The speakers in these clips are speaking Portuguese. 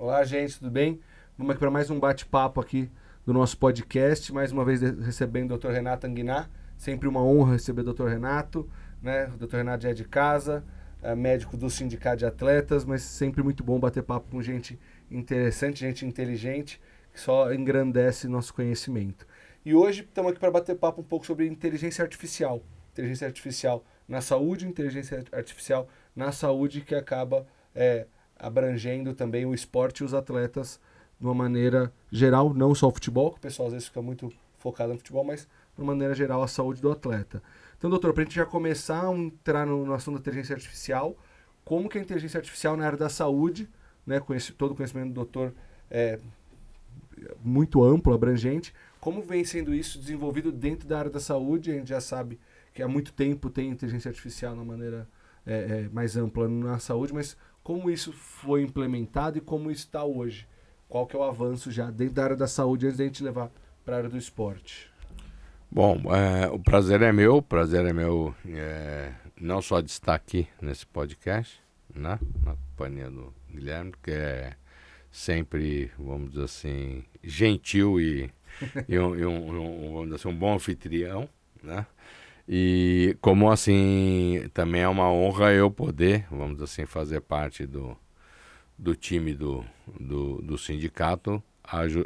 Olá, gente, tudo bem? Vamos aqui para mais um bate-papo aqui do nosso podcast. Mais uma vez recebendo o Dr. Renato Anguiná. Sempre uma honra receber o Dr. Renato. Né? O Dr. Renato já é de casa, é médico do Sindicato de Atletas, mas sempre muito bom bater papo com gente interessante, gente inteligente, que só engrandece nosso conhecimento. E hoje estamos aqui para bater papo um pouco sobre inteligência artificial. Inteligência artificial na saúde, inteligência artificial na saúde que acaba é, abrangendo também o esporte e os atletas de uma maneira geral, não só o futebol, que o pessoal às vezes fica muito focado no futebol, mas de uma maneira geral a saúde do atleta. Então, doutor, para a gente já começar a entrar no, no assunto da inteligência artificial, como que a inteligência artificial na área da saúde, né, esse, todo o conhecimento do doutor é muito amplo, abrangente, como vem sendo isso desenvolvido dentro da área da saúde? A gente já sabe que há muito tempo tem inteligência artificial na maneira é, é, mais ampla na saúde, mas como isso foi implementado e como está hoje? Qual que é o avanço já dentro da área da saúde antes da gente levar para a área do esporte? Bom, é, o prazer é meu, o prazer é meu é, não só de estar aqui nesse podcast, né, na companhia do Guilherme, que é sempre, vamos dizer assim, gentil e, e, um, e um, um, vamos dizer assim, um bom anfitrião, né? E como assim, também é uma honra eu poder, vamos assim, fazer parte do, do time do, do, do sindicato,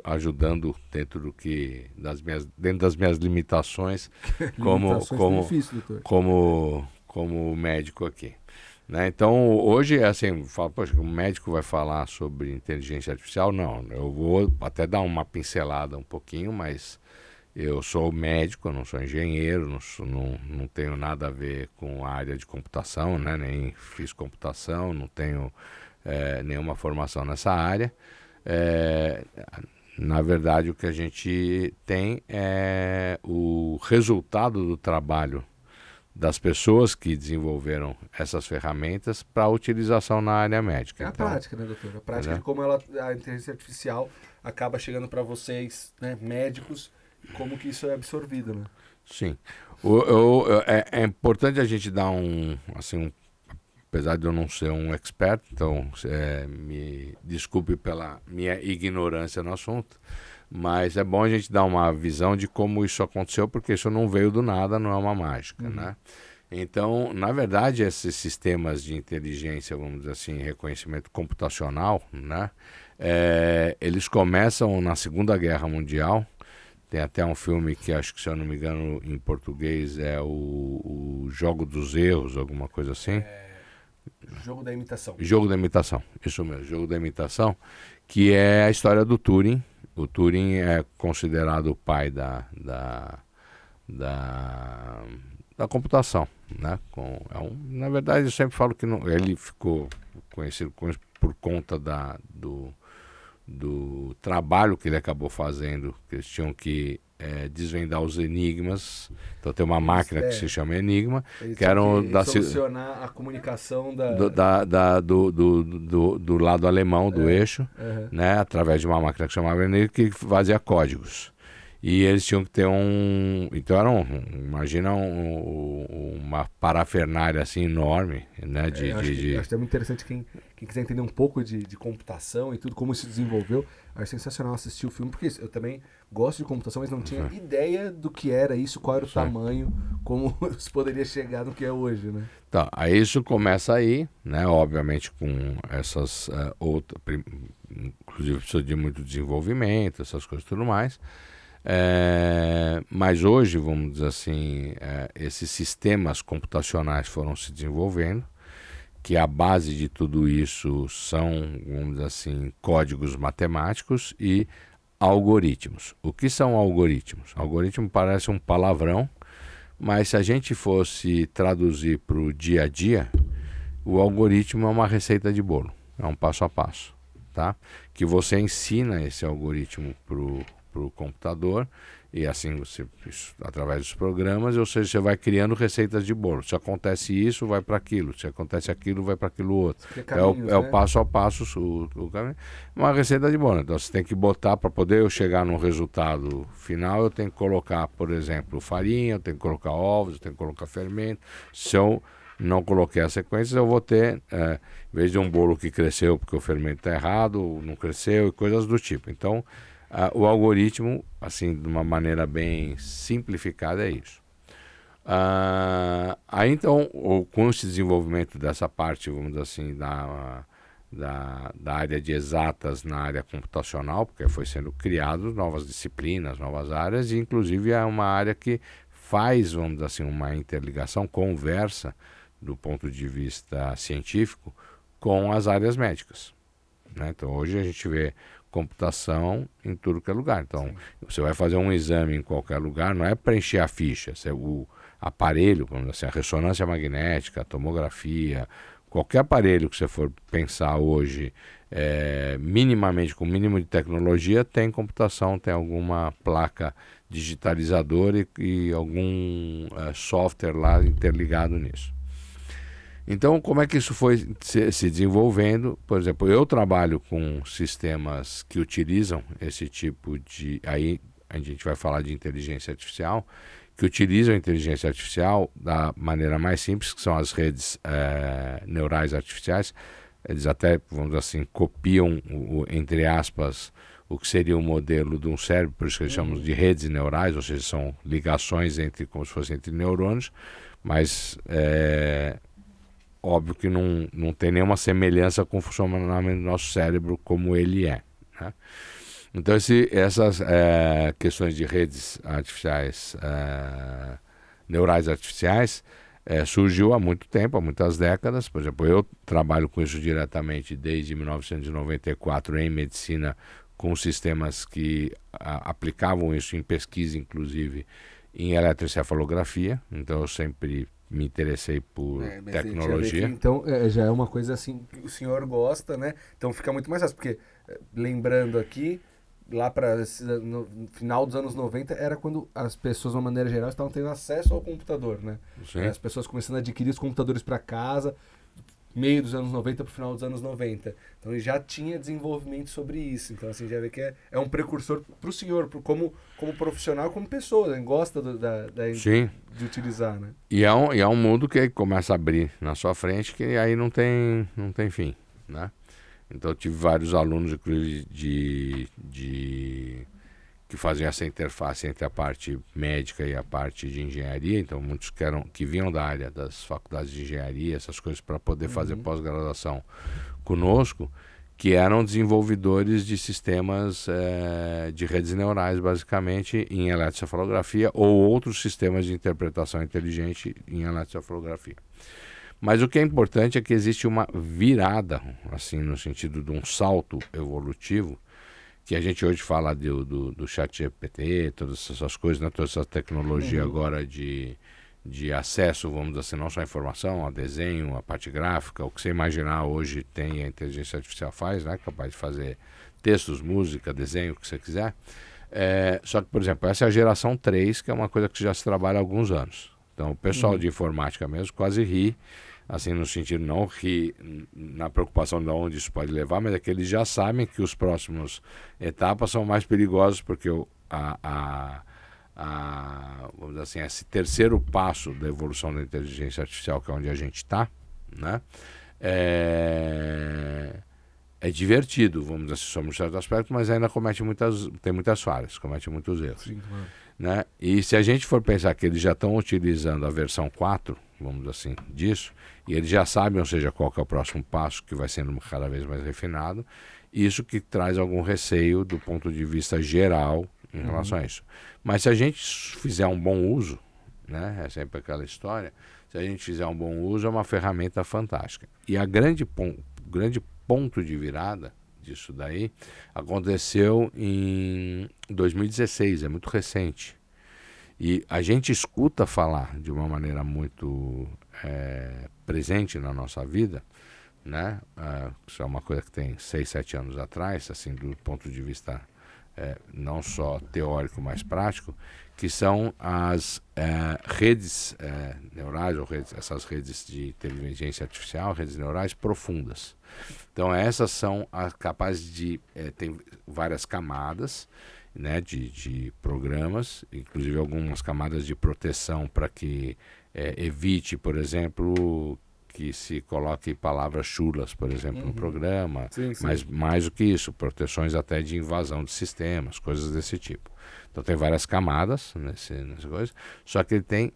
ajudando dentro do que das minhas dentro das minhas limitações como limitações como difícil, como como médico aqui né? então hoje assim fala, poxa o médico vai falar sobre inteligência artificial não eu vou até dar uma pincelada um pouquinho mas eu sou médico, não sou engenheiro, não, sou, não, não tenho nada a ver com a área de computação, né? nem fiz computação, não tenho é, nenhuma formação nessa área. É, na verdade, o que a gente tem é o resultado do trabalho das pessoas que desenvolveram essas ferramentas para utilização na área médica. É a então, prática, né, doutor? A prática é. de como ela, a inteligência artificial acaba chegando para vocês, né, médicos, como que isso é absorvido, né? Sim. O, o, é, é, importante a gente dar um, assim, um, apesar de eu não ser um expert, então é, me desculpe pela minha ignorância no assunto, mas é bom a gente dar uma visão de como isso aconteceu, porque isso não veio do nada, não é uma mágica, uhum. né? Então, na verdade, esses sistemas de inteligência, vamos dizer assim, reconhecimento computacional, né? É, eles começam na Segunda Guerra Mundial, tem até um filme que acho que, se eu não me engano, em português é o, o Jogo dos Erros, alguma coisa assim. É... Jogo da Imitação. Jogo da Imitação, isso mesmo, Jogo da Imitação, que é a história do Turing. O Turing é considerado o pai da, da, da, da computação. Né? Com, é um, na verdade, eu sempre falo que não, ele ficou conhecido por conta da, do, do trabalho que ele acabou fazendo, que eles tinham que é, desvendar os enigmas. Então tem uma máquina é, que se chama Enigma, que eram que da solucionar a comunicação da... Do, da, da do, do, do, do, lado alemão do é, eixo, né, através de uma máquina que chamava Enigma que fazia códigos. E eles tinham que ter um. Então era um. Imagina um, uma parafernália assim enorme, né? De, é, acho, de, que, acho que é muito interessante quem, quem quiser entender um pouco de, de computação e tudo, como isso desenvolveu. Acho sensacional assistir o filme, porque eu também gosto de computação, mas não tinha uhum. ideia do que era isso, qual era o tamanho, como isso poderia chegar no que é hoje, né? Tá, aí isso começa aí, né? Obviamente com essas uh, outras. Inclusive precisa de muito desenvolvimento, essas coisas e tudo mais. É, mas hoje, vamos dizer assim, é, esses sistemas computacionais foram se desenvolvendo, que a base de tudo isso são, vamos dizer assim, códigos matemáticos e algoritmos. O que são algoritmos? Algoritmo parece um palavrão, mas se a gente fosse traduzir para o dia a dia, o algoritmo é uma receita de bolo, é um passo a passo, tá? Que você ensina esse algoritmo para o para o computador e assim você através dos programas, ou seja, você vai criando receitas de bolo. Se acontece isso, vai para aquilo. Se acontece aquilo, vai para aquilo outro. é, o, é né? o passo a passo o, o caminho. Uma receita de bolo. Então você tem que botar para poder eu chegar no resultado final, eu tenho que colocar, por exemplo, farinha, eu tenho que colocar ovos, eu tenho que colocar fermento. São não coloquei as sequências, eu vou ter, é, em vez de um bolo que cresceu porque o fermento está errado, não cresceu e coisas do tipo. Então, o algoritmo, assim, de uma maneira bem simplificada, é isso. Uh, aí então, o, com esse desenvolvimento dessa parte, vamos dizer assim, da, da, da área de exatas na área computacional, porque foi sendo criado novas disciplinas, novas áreas, e inclusive é uma área que faz, vamos dizer assim, uma interligação, conversa do ponto de vista científico com as áreas médicas. Né? Então hoje a gente vê computação em tudo que é lugar. Então Sim. você vai fazer um exame em qualquer lugar, não é preencher a ficha, você, o aparelho, como assim, a ressonância magnética, a tomografia, qualquer aparelho que você for pensar hoje, é, minimamente com mínimo de tecnologia, tem computação, tem alguma placa digitalizadora e, e algum é, software lá interligado nisso. Então, como é que isso foi se, se, desenvolvendo? Por exemplo, eu trabalho com sistemas que utilizam esse tipo de. Aí a gente vai falar de inteligência artificial que utilizam a inteligência artificial da maneira mais simples, que são as redes é, neurais artificiais. Eles até, vamos dizer assim, copiam, o, entre aspas, o que seria o um modelo de um cérebro, por isso que eles chamam de redes neurais, ou seja, são ligações entre, como se fossem entre neurônios, mas é óbvio que não, não tem nenhuma semelhança com o funcionamento do nosso cérebro como ele é. Né? Então, esse, essas é, questões de redes artificiais, é, neurais artificiais, é, surgiu há muito tempo, há muitas décadas. Por exemplo, eu trabalho com isso diretamente desde 1994 em medicina, com sistemas que a, aplicavam isso em pesquisa, inclusive em eletroencefalografia. Então, eu sempre me interessei por é, tecnologia. Que, então, é, já é uma coisa assim que o senhor gosta, né? Então fica muito mais fácil, porque é, lembrando aqui, lá para no final dos anos 90 era quando as pessoas de uma maneira geral estavam tendo acesso ao computador, né? Sim. As pessoas começando a adquirir os computadores para casa, meio dos anos 90 para o final dos anos 90. Então ele já tinha desenvolvimento sobre isso. Então assim, já vê que é, é um precursor para o senhor, pro, como, como profissional, como pessoa, né? gosta do, da, da Sim. de utilizar, né? E é, um, e é um mundo que começa a abrir na sua frente que aí não tem, não tem fim, né? Então eu tive vários alunos, inclusive, de, de, que faziam essa interface entre a parte médica e a parte de engenharia. Então muitos que, eram, que vinham da área das faculdades de engenharia, essas coisas, para poder uhum. fazer pós-graduação conosco, que eram desenvolvedores de sistemas é, de redes neurais, basicamente, em eletrocefalografia ou outros sistemas de interpretação inteligente em eletrocefalografia. Mas o que é importante é que existe uma virada, assim, no sentido de um salto evolutivo, que a gente hoje fala do, do, do chat GPT, todas essas coisas, né? toda essa tecnologia uhum. agora de, de acesso, vamos dizer assim, não só a informação, a desenho, a parte gráfica, o que você imaginar hoje tem a inteligência artificial faz, né? capaz de fazer textos, música, desenho, o que você quiser. É, só que, por exemplo, essa é a geração 3, que é uma coisa que já se trabalha há alguns anos. Então, o pessoal uhum. de informática mesmo quase ri assim no sentido não rir na preocupação de onde isso pode levar, mas é que eles já sabem que os próximos etapas são mais perigosos porque o, a, a, a, vamos dizer assim, esse terceiro passo da evolução da inteligência artificial, que é onde a gente está, né? É, é divertido, vamos dizer assim, sobre um certo aspecto, mas ainda comete muitas, tem muitas falhas, comete muitos erros. Sim, claro. Né? E se a gente for pensar que eles já estão utilizando a versão 4, vamos assim, disso, e eles já sabem, ou seja, qual é o próximo passo, que vai sendo cada vez mais refinado, isso que traz algum receio do ponto de vista geral em uhum. relação a isso. Mas se a gente fizer um bom uso, né, é sempre aquela história, se a gente fizer um bom uso, é uma ferramenta fantástica. E a grande, pon grande ponto de virada disso daí aconteceu em 2016, é muito recente. E a gente escuta falar de uma maneira muito é, presente na nossa vida, né? Uh, isso é uma coisa que tem seis, sete anos atrás, assim, do ponto de vista é, não só teórico, mas prático, que são as é, redes é, neurais, ou redes, essas redes de inteligência artificial, redes neurais profundas. Então, essas são as capazes de. É, tem várias camadas né, de, de programas, inclusive algumas camadas de proteção para que é, evite, por exemplo, que se coloque palavras chulas, por exemplo, uhum. no programa, sim, sim. mas mais do que isso, proteções até de invasão de sistemas, coisas desse tipo. Então tem várias camadas nesse, nessa coisa, só que ele tem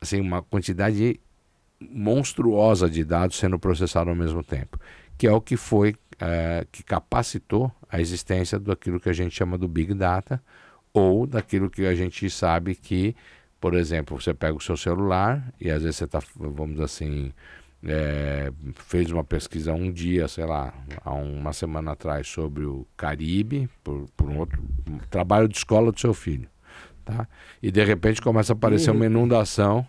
assim, uma quantidade monstruosa de dados sendo processados ao mesmo tempo, que é o que foi é, que capacitou a existência daquilo que a gente chama do Big Data ou daquilo que a gente sabe que, por exemplo, você pega o seu celular e às vezes você está, vamos assim, é, fez uma pesquisa um dia, sei lá, há uma semana atrás sobre o Caribe, por, por um outro um trabalho de escola do seu filho. Tá? E de repente começa a aparecer uma inundação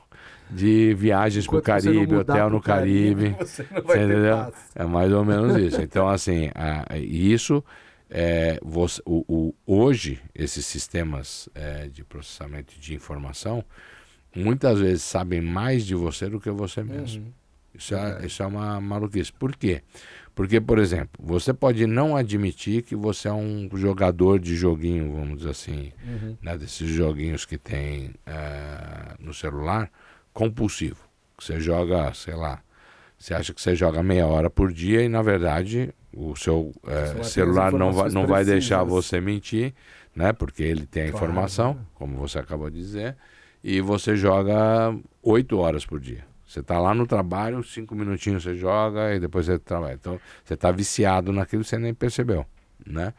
de viagens para o Caribe, hotel no Caribe. Caribe você não vai entendeu? É mais ou menos isso. Então, assim, a, isso. É, você, o, o, hoje, esses sistemas é, de processamento de informação muitas vezes sabem mais de você do que você mesmo. Uhum. Isso, é, isso é uma maluquice. Por quê? Porque, por exemplo, você pode não admitir que você é um jogador de joguinho, vamos dizer assim, uhum. né, desses joguinhos que tem uh, no celular, compulsivo. Você joga, sei lá, você acha que você joga meia hora por dia e, na verdade, o seu uh, celular não vai, não vai deixar você mentir, né? Porque ele tem a informação, claro. como você acabou de dizer, e você joga oito horas por dia. Você está lá no trabalho, cinco minutinhos você joga e depois você trabalha. Então, você está viciado naquilo que você nem percebeu, né?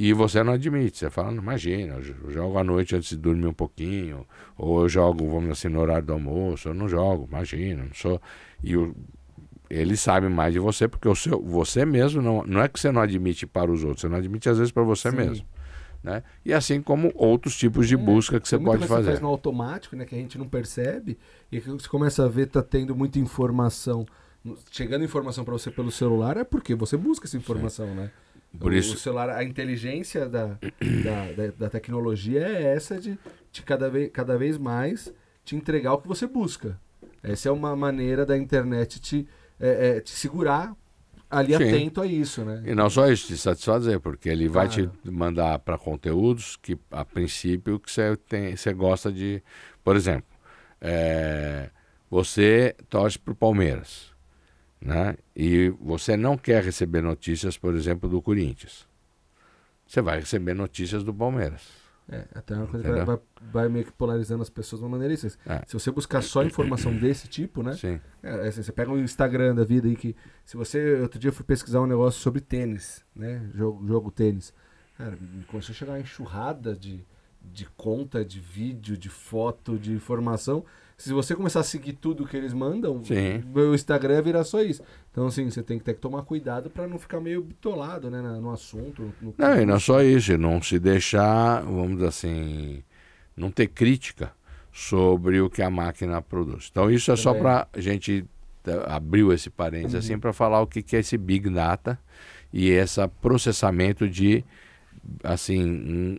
E você não admite, você fala, não, imagina, eu jogo à noite antes de dormir um pouquinho, ou eu jogo, vamos assim, no horário do almoço, eu não jogo, imagina, não sou. E o, ele sabe mais de você, porque o seu, você mesmo, não, não é que você não admite para os outros, você não admite às vezes para você Sim. mesmo. Né? E assim como outros tipos de é, busca que você pode fazer. Você faz no automático, né, que a gente não percebe, e que você começa a ver tá tendo muita informação, chegando informação para você pelo celular, é porque você busca essa informação, Sim. né? Por o, isso... o celular, a inteligência da, da, da, da, tecnologia é essa de, de cada, vez, cada vez mais te entregar o que você busca. Essa é uma maneira da internet te, é, é, te segurar ali Sim. atento a isso, né? E não só isso, te satisfazer, porque ele vai te mandar para conteúdos que, a princípio, que você tem, você gosta de, por exemplo, é, você torce para o Palmeiras, né? E você não quer receber notícias, por exemplo, do Corinthians. Você vai receber notícias do Palmeiras. É, até uma coisa que vai, vai, meio que polarizando as pessoas de uma maneira isso. É. Se você buscar só informação desse tipo, né? Sim. É, assim, você pega o um Instagram da vida aí que. Se você. Outro dia eu fui pesquisar um negócio sobre tênis, né? Jogo, jogo tênis. Cara, começou a chegar uma enxurrada de, de conta, de vídeo, de foto, de informação se você começar a seguir tudo que eles mandam, Sim. meu Instagram virar só isso. Então, assim, você tem que ter que tomar cuidado para não ficar meio bitolado, né, no assunto. No... Não, e não só isso, não se deixar, vamos dizer assim, não ter crítica sobre o que a máquina produz. Então, isso é Também. só para a gente abriu esse parênteses uhum. assim para falar o que, que é esse Big Data e esse processamento de assim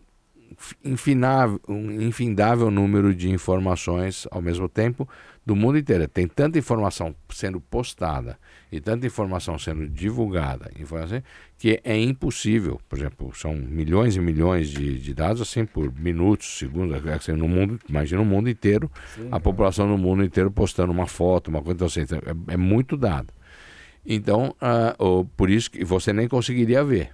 infinável, um infindável número de informações ao mesmo tempo do mundo inteiro. Tem tanta informação sendo postada e tanta informação sendo divulgada informação, que é impossível. Por exemplo, são milhões e milhões de, de dados assim por minutos, segundos, é assim, no mundo, imagina o mundo inteiro, Sim, a população no mundo inteiro postando uma foto, uma coisa assim, então, é, é muito dado. Então, uh, por isso que você nem conseguiria ver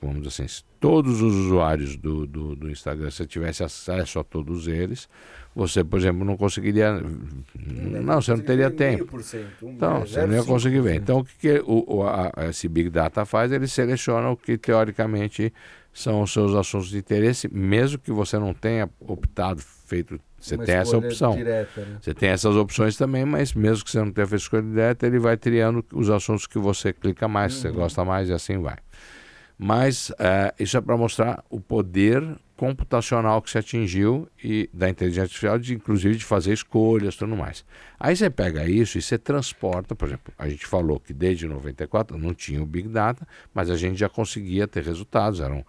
vamos dizer assim, se todos os usuários do, do, do, Instagram, se tivesse acesso a todos eles, você, por exemplo, não conseguiria. Não, não você não teria tempo. então, você não ia conseguir ver. Então, o que, que o, o a, esse Big Data faz? Ele seleciona o que, teoricamente, são os seus assuntos de interesse, mesmo que você não tenha optado, feito. Você Uma tem essa opção. Direta, né? Você tem essas opções também, mas mesmo que você não tenha feito escolha direta, ele vai triando os assuntos que você clica mais, uhum. que você gosta mais e assim vai. Mas é, isso é para mostrar o poder computacional que se atingiu e da inteligência artificial, de, inclusive de fazer escolhas e tudo mais. Aí você pega isso e você transporta, por exemplo, a gente falou que desde 94 não tinha o Big Data, mas a gente já conseguia ter resultados, eram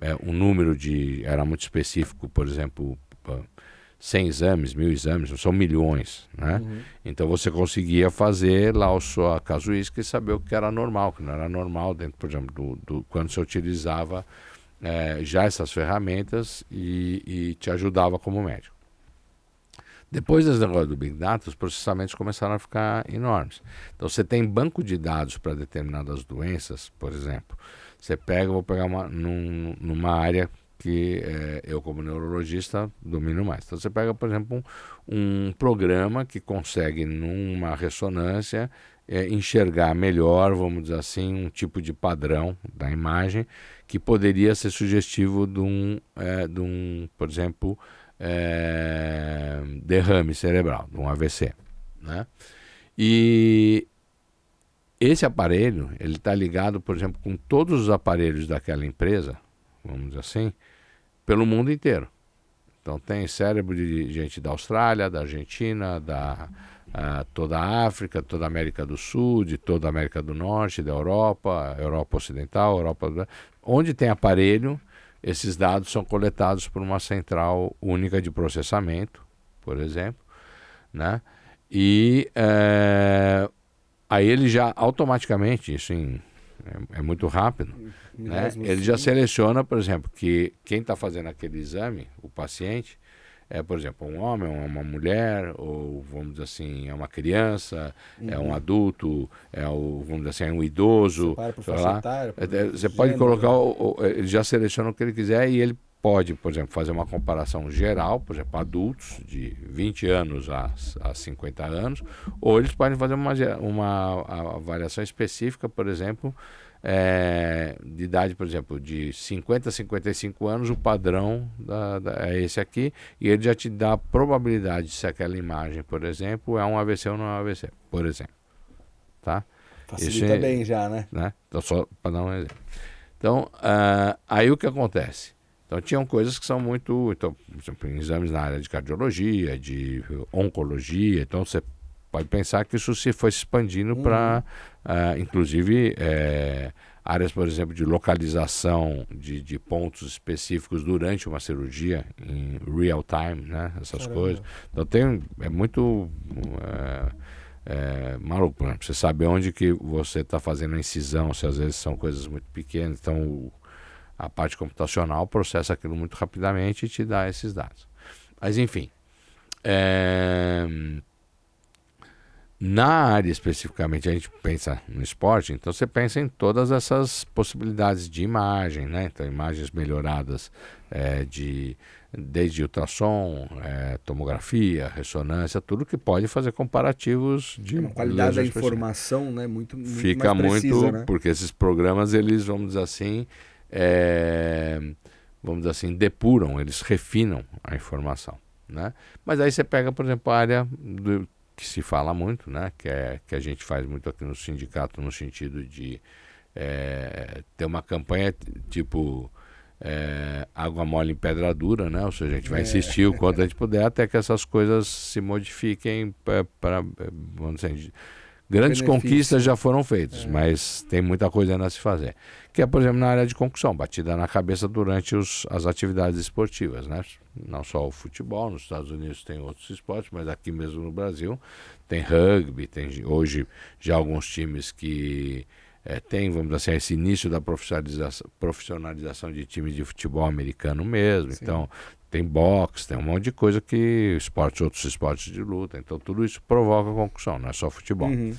é, um número de, era muito específico, por exemplo, 100 exames, mil exames, são milhões, né? Uhum. Então você conseguia fazer lá a sua casuística e saber o que era normal, o que não era normal dentro, por exemplo, do, do quando você utilizava é, já essas ferramentas e, e, te ajudava como médico. Depois desse negócio do Big Data, os processamentos começaram a ficar enormes. Então você tem banco de dados para determinadas doenças, por exemplo. Você pega, vou pegar uma, num, numa área que é, eu, como neurologista, domino mais. Então você pega, por exemplo, um, um programa que consegue, numa ressonância, é, enxergar melhor, vamos dizer assim, um tipo de padrão da imagem que poderia ser sugestivo de um, é, de um por exemplo, derrame cerebral, de um AVC. Né? E esse aparelho, ele está ligado, por exemplo, com todos os aparelhos daquela empresa, vamos dizer assim, pelo mundo inteiro. Então tem cérebro de gente da Austrália, da Argentina, da uh, toda a África, toda a América do Sul, de toda a América do Norte, da Europa, Europa Ocidental, Europa. Onde tem aparelho, esses dados são coletados por uma central única de processamento, por exemplo, né? E é, aí ele já automaticamente, isso em, é, é muito rápido, né? ele já seleciona, por exemplo, que quem está fazendo aquele exame, o paciente, é, por exemplo, um homem, uma mulher, ou vamos dizer assim, é uma criança, uhum. é um uhum. adulto, é o, vamos dizer assim, é um idoso. Você, lá. É, é, você pode colocar, o, o, ele já seleciona o que ele quiser e ele pode, por exemplo, fazer uma comparação geral, por exemplo, adultos de 20 anos a, a 50 anos, ou eles podem fazer uma, uma avaliação específica, por exemplo, é, de idade, por exemplo, de 50 a 55 anos, o padrão da, da, é esse aqui, e ele já te dá a probabilidade se aquela imagem, por exemplo, é um AVC ou não é um AVC, por exemplo. Tá? Facilita é, bem já, né? né? Então, só para dar um exemplo. Então, uh, aí o que acontece? Então, tinham coisas que são muito. Então, exemplo, exames na área de cardiologia, de oncologia, então você pode pensar que isso se foi expandindo uhum. para, uh, inclusive, é, áreas, por exemplo, de localização de, de, pontos específicos durante uma cirurgia, em real time, né? Essas Caramba. coisas. Então tem, é muito é, é, maluco, né? Você saber onde que você está fazendo a incisão, se às vezes são coisas muito pequenas. Então o, a parte computacional processa aquilo muito rapidamente e te dá esses dados. Mas enfim. É, na área especificamente, a gente pensa no esporte, então você pensa em todas essas possibilidades de imagem, né? Então, imagens melhoradas é, de desde ultrassom, é, tomografia, ressonância, tudo que pode fazer comparativos de uma qualidade da informação, né? Muito, muito fica mais precisa, muito né? porque esses programas eles vamos dizer assim, é, vamos dizer assim, depuram, eles refinam a informação. Né? Mas aí você pega, por exemplo, a área do, que se fala muito, né? Que, é, que a gente faz muito aqui no sindicato no sentido de é, ter uma campanha tipo é, água mole em pedra dura, né? Ou seja, a gente vai é. insistir o quanto a gente puder até que essas coisas se modifiquem para, vamos dizer, grandes Benefício. conquistas já foram feitas, é. mas tem muita coisa ainda a se fazer. Que é, por exemplo, na área de concussão, batida na cabeça durante os, as atividades esportivas, né? não só o futebol, nos Estados Unidos tem outros esportes, mas aqui mesmo no Brasil tem rugby, tem hoje já alguns times que é, tem, vamos dizer assim, esse início da profissionalização, profissionalização de times de futebol americano mesmo. Sim. Então, tem boxe, tem um monte de coisa que esportes, outros esportes de luta. Então, tudo isso provoca concussão, não é só futebol. Uhum.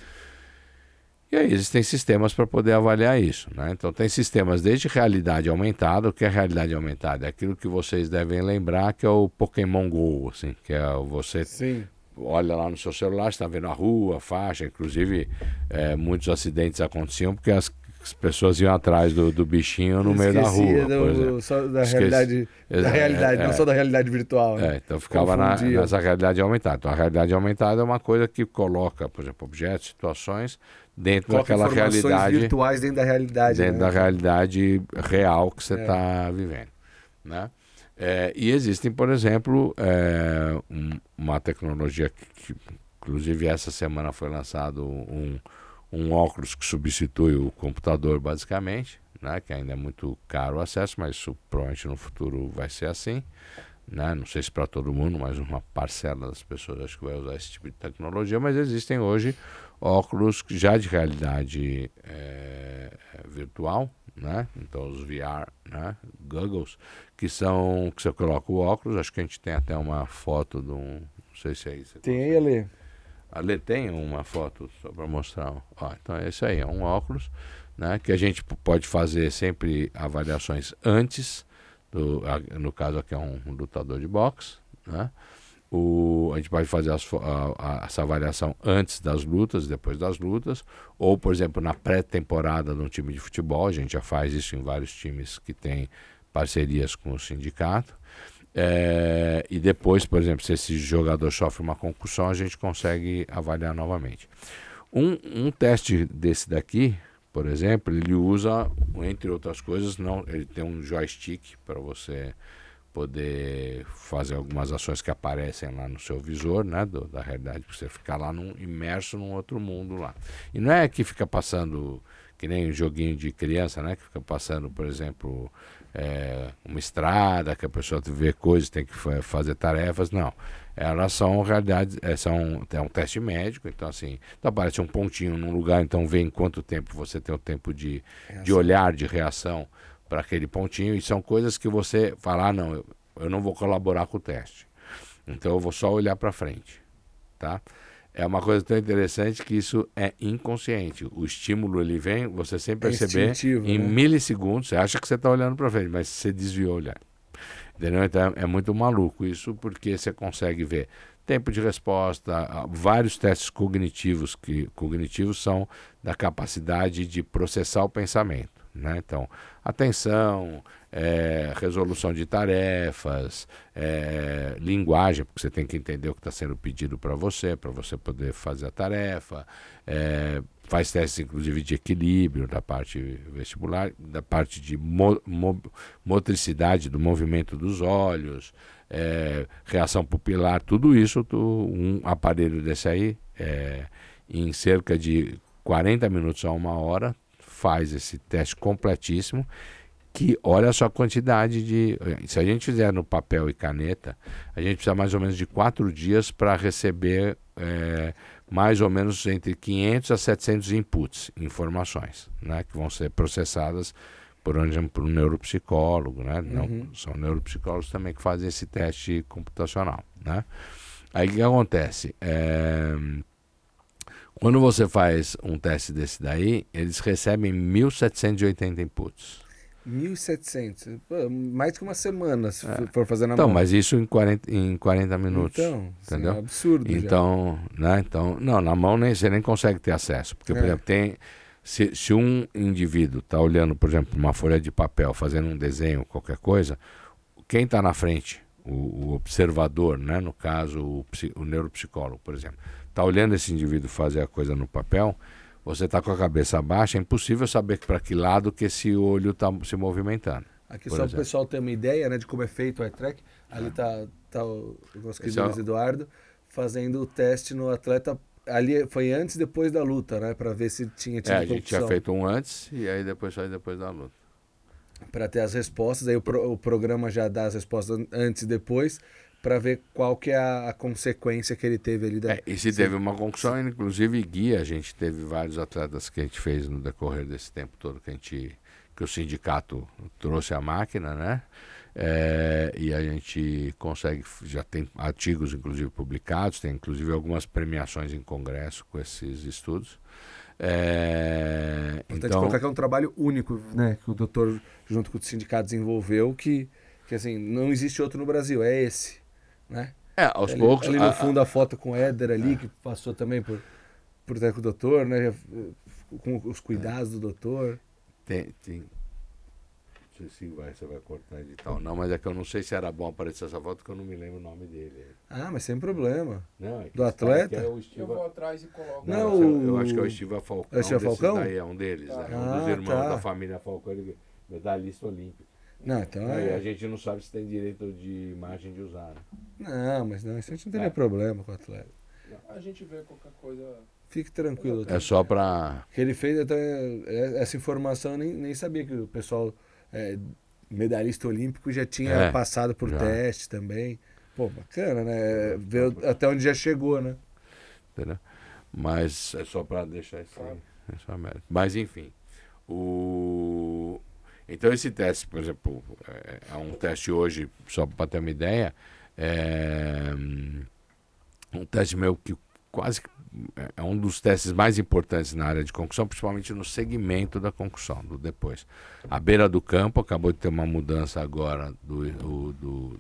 E aí existem sistemas para poder avaliar isso. Né? Então tem sistemas desde realidade aumentada, o que é realidade aumentada? É aquilo que vocês devem lembrar que é o Pokémon GO, assim, que é você Sim. olha lá no seu celular, está vendo a rua, a faixa, inclusive é, muitos acidentes aconteciam porque as as pessoas iam atrás do, do bichinho no meio da rua. Do, só da realidade, da realidade é, não é, só da realidade virtual. Né? É, então ficava na, nessa realidade aumentada. Então a realidade aumentada é uma coisa que coloca, por exemplo, objetos, situações dentro Coloca daquela realidade. virtuais dentro da realidade. Dentro né? da realidade real que você está é. vivendo. Né? É, e existem, por exemplo, é, um, uma tecnologia que, que, inclusive, essa semana foi lançado um um óculos que substitui o computador basicamente, né, que ainda é muito caro o acesso, mas isso provavelmente no futuro vai ser assim. Né? Não sei se para todo mundo, mas uma parcela das pessoas acho que vai usar esse tipo de tecnologia, mas existem hoje óculos já de realidade é, virtual, né? Então os VR, né? Goggles, que são que você coloca o óculos, acho que a gente tem até uma foto de um, Não sei se é isso. Tem aí, Ale? Ale tem uma foto só para mostrar. Ó, então é isso aí, é um óculos, né? Que a gente pode fazer sempre avaliações antes, do, no caso aqui é um, um lutador de boxe, né? O, a gente pode fazer as, a, a, essa avaliação antes das lutas, depois das lutas, ou, por exemplo, na pré-temporada de um time de futebol, a gente já faz isso em vários times que têm parcerias com o sindicato. É, e depois, por exemplo, se esse jogador sofre uma concussão, a gente consegue avaliar novamente. Um, um teste desse daqui, por exemplo, ele usa, entre outras coisas, não, ele tem um joystick para você poder fazer algumas ações que aparecem lá no seu visor, né, do, da realidade, você ficar lá num, imerso num outro mundo lá. E não é que fica passando que nem um joguinho de criança, né, que fica passando, por exemplo, é, uma estrada, que a pessoa vê coisas, tem que fazer tarefas, não. Elas são realidade, é, são é um teste médico, então assim, então aparece um pontinho num lugar, então vê em quanto tempo você tem o tempo de, de olhar, de reação para aquele pontinho, e são coisas que você fala, ah, não, eu, eu não vou colaborar com o teste. Então eu vou só olhar para frente, tá? É uma coisa tão interessante que isso é inconsciente. O estímulo ele vem, você sem é perceber, é em né? milissegundos, você acha que você está olhando para frente, mas você desviou olhar. Entendeu? Então é muito maluco isso, porque você consegue ver tempo de resposta, vários testes cognitivos que cognitivos são da capacidade de processar o pensamento. Né? Então, atenção, é, resolução de tarefas, é, linguagem, porque você tem que entender o que está sendo pedido para você, para você poder fazer a tarefa, é, faz testes inclusive de equilíbrio da parte vestibular, da parte de mo, mo, motricidade do movimento dos olhos, é, reação pupilar, tudo isso, tu, um aparelho desse aí, é, em cerca de 40 minutos a uma hora, faz esse teste completíssimo, que olha só a quantidade de. Se a gente fizer no papel e caneta, a gente precisa mais ou menos de quatro dias para receber é, mais ou menos entre 500 a 700 inputs, informações, né, que vão ser processadas por exemplo, por um neuropsicólogo, né? Não, uhum. São neuropsicólogos também que fazem esse teste computacional, né? Aí o que acontece? É, quando você faz um teste desse daí, eles recebem 1.780 inputs. 1.700? Mais que uma semana, se é. for fazer na então, mão. mas isso em 40, em 40 minutos. Então, entendeu? é um absurdo. Então, já. né? Então, não, na mão nem, você nem consegue ter acesso. Porque, por é. exemplo, tem. Se, se um indivíduo está olhando, por exemplo, uma folha de papel, fazendo um desenho, qualquer coisa, quem está na frente, o, o, observador, né? no caso, o, o neuropsicólogo, por exemplo, está olhando esse indivíduo fazer a coisa no papel, você está com a cabeça baixa, é impossível saber para que lado que esse olho está se movimentando. Aqui só para o pessoal ter uma ideia né, de como é feito o track. Ali está tá o nosso querido é... Eduardo fazendo o teste no atleta. Ali foi antes e depois da luta, né? Para ver se tinha tido é, a gente tinha feito um antes e aí depois foi depois da luta. Para ter as respostas, aí o, pro, o programa já dá as respostas antes e depois para ver qual que é a, a, consequência que ele teve ali. Da... É, e se teve uma concussão, inclusive guia, a gente teve vários atletas que a gente fez no decorrer desse tempo todo que a gente que o sindicato trouxe a máquina, né? É, e a gente consegue, já tem artigos inclusive publicados, tem inclusive algumas premiações em congresso com esses estudos. É, então colocar que é um trabalho único, né? Que o doutor junto com o sindicato desenvolveu, que, que assim não existe outro no Brasil, é esse né? É, aos ali, poucos. Ali no fundo a, a foto com o Éder ali, é. que passou também por, por ter com o doutor, né? Com os cuidados do doutor. Tem, tem. Não sei se vai, você vai cortar e tal. Não, mas é que eu não sei se era bom aparecer essa foto, porque eu não me lembro o nome dele. Ah, mas sem problema. Não, é do atleta? É eu vou atrás e coloco. Não, não eu, acho que é o Estiva Falcão. É o Estiva Falcão? Daí é um deles, tá. é um ah, dos irmãos tá. da família Falcão, ele medalhista olímpico. Não, então Aí é... a gente não sabe se tem direito de imagem de usar. Né? Não, mas não, isso a gente não teria é. problema com o atleta. A gente vê qualquer coisa. Fique tranquilo. É só para. que ele fez até é, essa informação eu nem, nem sabia que o pessoal é, medalhista olímpico já tinha é, passado por já. teste também. Pô, bacana, né? Ver até onde já chegou, né? Entendeu? Mas é só para deixar isso aí. É só Mas enfim, o então esse teste, por exemplo, é, é um teste hoje, só para ter uma ideia, é, um teste meu que quase que é um dos testes mais importantes na área de concussão, principalmente no segmento da concussão, do depois. A beira do campo acabou de ter uma mudança agora do, do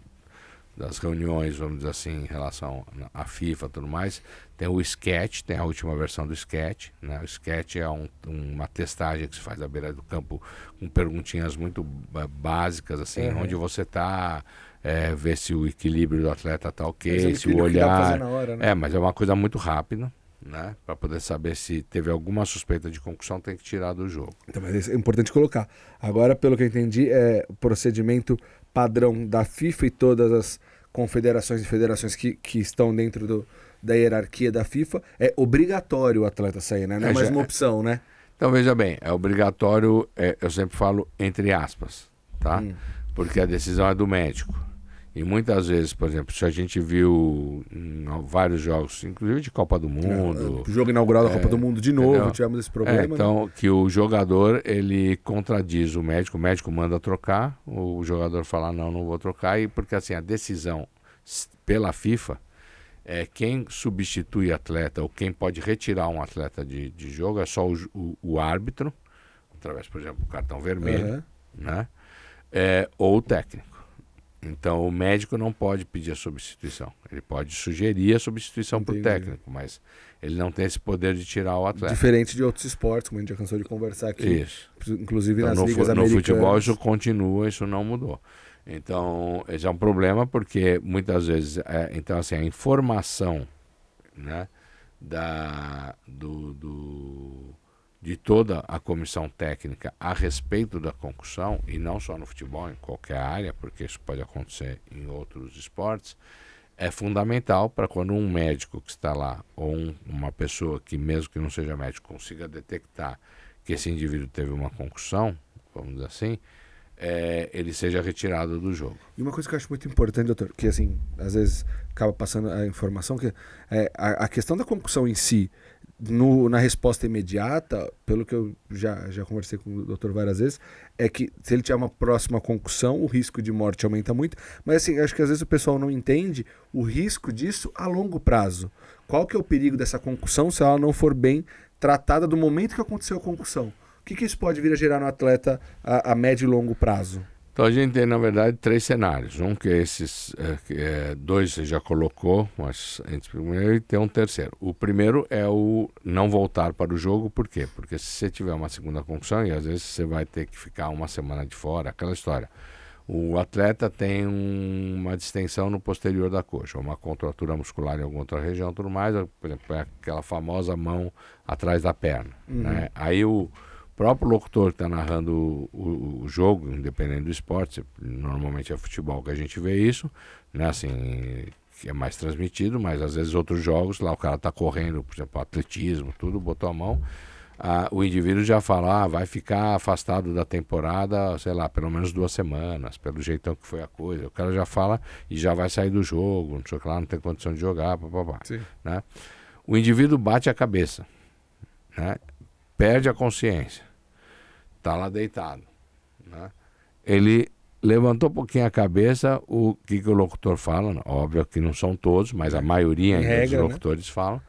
das reuniões, vamos dizer assim, em relação à FIFA e tudo mais. Tem o Sketch, tem a última versão do Sketch. Né? O Sketch é um, uma testagem que se faz à beira do campo com perguntinhas muito básicas, assim, uhum. onde você está é, ver se o equilíbrio do atleta está ok, se o olhar. Hora, né? É, mas é uma coisa muito rápida né? Para poder saber se teve alguma suspeita de concussão, tem que tirar do jogo. Então, mas é importante colocar. Agora, pelo que eu entendi, é procedimento padrão da FIFA e todas as confederações e federações que, que estão dentro do, da hierarquia da FIFA, é obrigatório o atleta sair, né? Não é, é mais uma opção, né? Então, veja bem, é obrigatório, é, eu sempre falo entre aspas, tá? Hum. Porque a decisão é do médico. E muitas vezes, por exemplo, se a gente viu em vários jogos, inclusive de Copa do Mundo. É, jogo inaugural da é, Copa do Mundo de novo, entendeu? tivemos esse problema. É, então, né? que o jogador ele contradiz o médico, o médico manda trocar, o jogador fala, não, não vou trocar, e porque assim, a decisão pela FIFA é quem substitui atleta ou quem pode retirar um atleta de, de jogo é só o, o, o árbitro, através, por exemplo, do cartão vermelho, uhum. né? É, ou o técnico. Então o médico não pode pedir a substituição. Ele pode sugerir a substituição para o técnico, mas ele não tem esse poder de tirar o atleta. Diferente de outros esportes, como a gente já cansou de conversar aqui. Isso. Inclusive então, nas no, ligas no americanas. No futebol isso continua, isso não mudou. Então, esse é um problema porque muitas vezes, é, então assim, a informação né, da, do, do de toda a comissão técnica a respeito da concussão, e não só no futebol, em qualquer área, porque isso pode acontecer em outros esportes, é fundamental para quando um médico que está lá, ou um, uma pessoa que, mesmo que não seja médico, consiga detectar que esse indivíduo teve uma concussão, vamos dizer assim, é, ele seja retirado do jogo. E uma coisa que eu acho muito importante, doutor, que assim, às vezes acaba passando a informação, que é, a, a questão da concussão em si, no, na resposta imediata, pelo que eu já, já conversei com o doutor várias vezes, é que se ele tiver uma próxima concussão, o risco de morte aumenta muito. Mas assim, acho que às vezes o pessoal não entende o risco disso a longo prazo. Qual que é o perigo dessa concussão se ela não for bem tratada do momento que aconteceu a concussão? O que, que isso pode vir a gerar no atleta a, a médio e longo prazo? Então a gente tem, na verdade, três cenários. Um que é esses é, que é, dois você já colocou, mas entre primeiro e tem um terceiro. O primeiro é o não voltar para o jogo, por quê? Porque se você tiver uma segunda concussão, e às vezes você vai ter que ficar uma semana de fora, aquela história. O atleta tem um, uma distensão no posterior da coxa, uma contratura muscular em alguma outra região, tudo mais, por exemplo, é aquela famosa mão atrás da perna. Uhum. Né? Aí o próprio locutor que está narrando o, o, jogo, independente do esporte, normalmente é futebol que a gente vê isso, né? Assim, que é mais transmitido, mas às vezes outros jogos, lá o cara está correndo, por exemplo, atletismo, tudo, botou a mão, ah, o indivíduo já fala, ah, vai ficar afastado da temporada, sei lá, pelo menos duas semanas, pelo jeitão que foi a coisa. O cara já fala e já vai sair do jogo, não sei o que lá, não tem condição de jogar, papapá, né? O indivíduo bate a cabeça, né? Perde a consciência, está lá deitado. Né? Ele levantou um pouquinho a cabeça, o que, que o locutor fala, óbvio que não são todos, mas a maioria regra, dos né? locutores né? falam,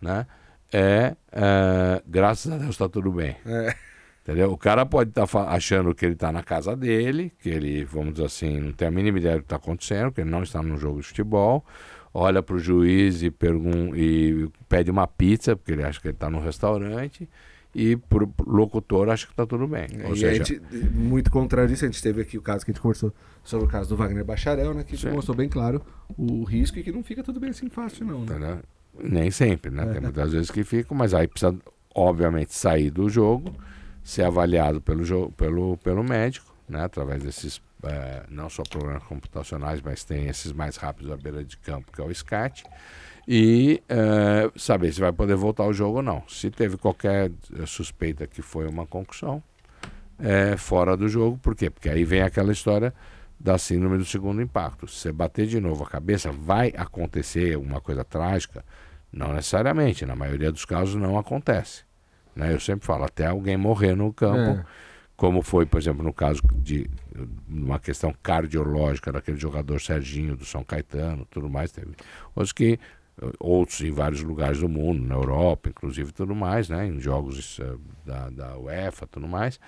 né? É, é, graças a Deus está tudo bem. É. Entendeu? O cara pode estar tá achando que ele está na casa dele, que ele, vamos dizer assim, não tem a mínima ideia do que está acontecendo, que ele não está num jogo de futebol, olha para o juiz e, e pede uma pizza, porque ele acha que ele está no restaurante, e por locutor acho que está tudo bem. É, Ou e seja... gente, muito contrário disso, a gente teve aqui o caso que a gente conversou sobre o caso do Wagner Bacharel, né? Que Sim. mostrou bem claro o risco e que não fica tudo bem assim fácil, não. Né? Nem sempre, né? É. Tem muitas vezes que ficam, mas aí precisa, obviamente, sair do jogo, ser avaliado pelo, jogo, pelo, pelo médico, né? Através desses, é, não só programas computacionais, mas tem esses mais rápidos à beira de campo, que é o SCAT e uh, saber se vai poder voltar ao jogo ou não. Se teve qualquer eh, suspeita que foi uma concussão, é fora do jogo. Por quê? Porque aí vem aquela história da síndrome do segundo impacto. Se você bater de novo a cabeça, vai acontecer uma coisa trágica? Não necessariamente, na maioria dos casos não acontece. Né? Eu sempre falo, até alguém morrer no campo, é. como foi, por exemplo, no caso de uma questão cardiológica daquele jogador Serginho do São Caetano, tudo mais, teve outros que outros em vários lugares do mundo, na Europa, inclusive tudo mais, né? Em jogos uh, da, da UEFA, tudo mais.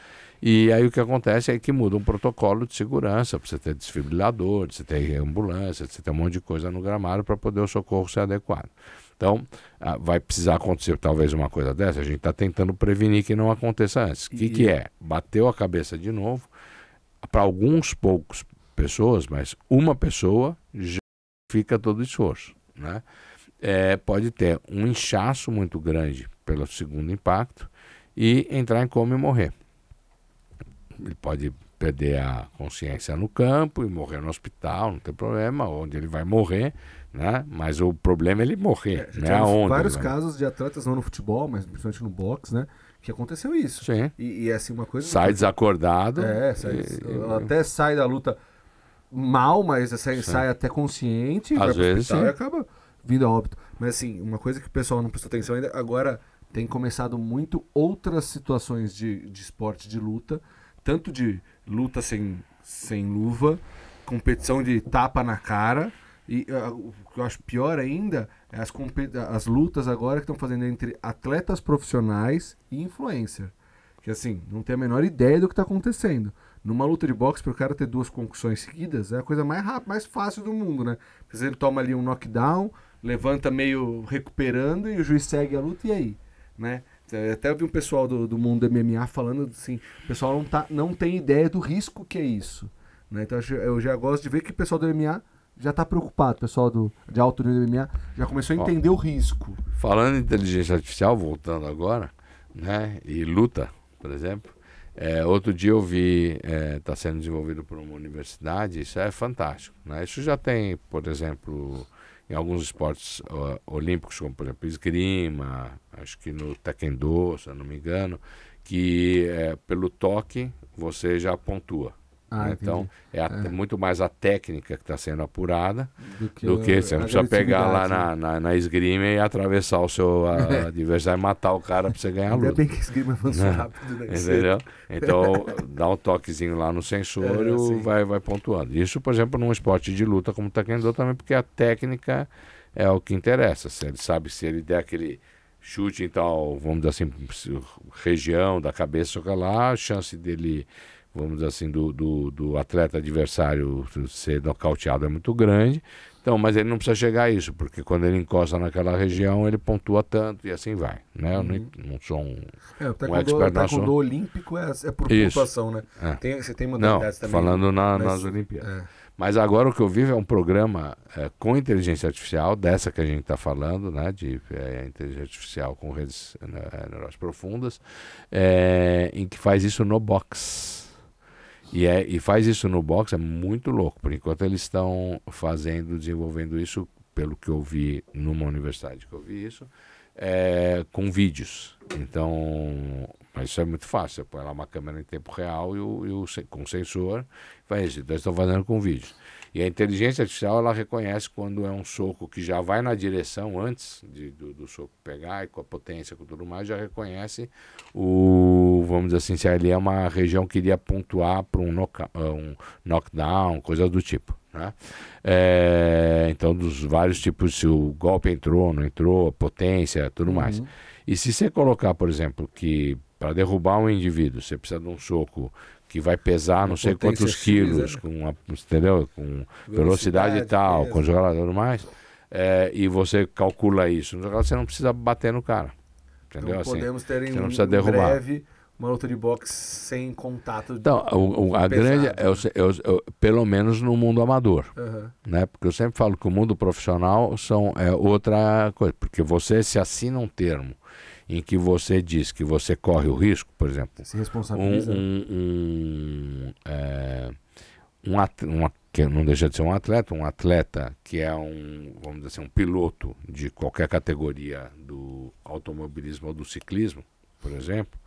E aí o que acontece é que muda um protocolo de segurança, para você ter desfibrilador, você ter ambulância, você ter um monte de coisa no gramado para poder o socorro ser adequado. Então, ah, vai precisar acontecer talvez uma coisa dessa. A gente está tentando prevenir que não aconteça antes. O que, que é? Bateu a cabeça de novo. Para alguns poucos pessoas, mas uma pessoa já fica todo o esforço. Né? É, pode ter um inchaço muito grande pelo segundo impacto e entrar em coma e morrer. Ele pode perder a consciência no campo e morrer no hospital, não tem problema, onde ele vai morrer, né? Mas o problema é ele morrer, é, né? Aonde vários casos de atletas, não no futebol, mas principalmente no boxe, né? Que aconteceu isso. Sim. E, e é assim, uma coisa... Sai desacordado. É, sai, e, até sai da luta mal, mas sai, sai até consciente, Às vezes, sim. e acaba vindo a óbito. Mas assim, uma coisa que o pessoal não prestou atenção ainda, agora tem começado muito outras situações de, de esporte de luta, tanto de luta sem, sem luva, competição de tapa na cara. E uh, o que eu acho pior ainda é as, as lutas agora que estão fazendo entre atletas profissionais e influencer. Que assim, não tem a menor ideia do que está acontecendo. Numa luta de boxe, para o cara ter duas concussões seguidas, é a coisa mais rápida, mais fácil do mundo, né? Porque ele toma ali um knockdown, levanta meio recuperando e o juiz segue a luta e aí, né? Eu até vi um pessoal do, do mundo do MMA falando assim, o pessoal não, tá, não tem ideia do risco que é isso. Né? Então eu já gosto de ver que o pessoal do MMA já está preocupado, o pessoal do, de alto nível do MMA já começou a entender Ó, o risco. Falando em inteligência artificial, voltando agora, né? E luta, por exemplo. É, outro dia eu vi, está é, tá sendo desenvolvido por uma universidade, isso é fantástico. Né? Isso já tem, por exemplo, em alguns esportes uh, olímpicos, como por exemplo esgrima, acho que no taekwondo, se eu não me engano, que é, pelo toque você já pontua. Ah, né? então é, a, é, muito mais a técnica que está sendo apurada do que, do que você não precisa pegar lá na, na, na, esgrima e atravessar o seu a, adversário e matar o cara para você ganhar a luta. Ainda bem que a esgrima avançou rápido, né? Entendeu? Então dá um toquezinho lá no sensor é, e vai, vai pontuando. Isso, por exemplo, num esporte de luta como o taekwondo também, porque a técnica é o que interessa. Se ele sabe se ele der aquele chute em tal, vamos dizer assim, região da cabeça, lá, a chance dele vamos dizer assim, do, do, do, atleta adversário ser nocauteado é muito grande. Então, mas ele não precisa chegar a isso, porque quando ele encosta naquela região, ele pontua tanto e assim vai. Né? Eu não, uhum. não sou um, é, o um expert. O taekwondo olímpico é, é por isso. pontuação, né? É. Tem, você tem modalidades não, também. falando na, mas, nas Olimpíadas. É. Mas agora o que eu vivo é um programa é, com inteligência artificial, dessa que a gente está falando, né, de é, inteligência artificial com redes né, neurais profundas, é, em que faz isso no box. E, é, e faz isso no box, é muito louco. Por enquanto eles estão fazendo, desenvolvendo isso, pelo que eu vi numa universidade que eu vi isso, é, com vídeos. Então, mas isso é muito fácil. Você põe lá uma câmera em tempo real e, o, e o com sensor faz isso. Então, estão fazendo com vídeos. E a inteligência artificial ela reconhece quando é um soco que já vai na direção antes de, do, do, soco pegar e com a potência com tudo mais, já reconhece o, vamos dizer assim, se ali é uma região que iria pontuar para um, knock, um knockdown, coisa do tipo. Né? É, então, dos vários tipos, se o golpe entrou, não entrou, potência, tudo uhum. mais. E se você colocar, por exemplo, que para derrubar um indivíduo você precisa de um soco que vai pesar não sei quantos quilos, né? com uma, entendeu? Com velocidade, e tal, com jogador e tudo mais, é, e você calcula isso, você não precisa bater no cara. Entendeu? Então, podemos ter em, você não precisa derrubar. breve uma luta de boxe sem contato. Então, o, o, a grande, eu, eu, eu, pelo menos no mundo amador, uhum. né? Porque eu sempre falo que o mundo profissional são é outra coisa, porque você se assina um termo em que você diz que você corre o risco, por exemplo, se responsabiliza. Um, um, um, é, um, que não deixa de ser um atleta, um atleta que é um, vamos dizer assim, um piloto de qualquer categoria do automobilismo ou do ciclismo, por exemplo,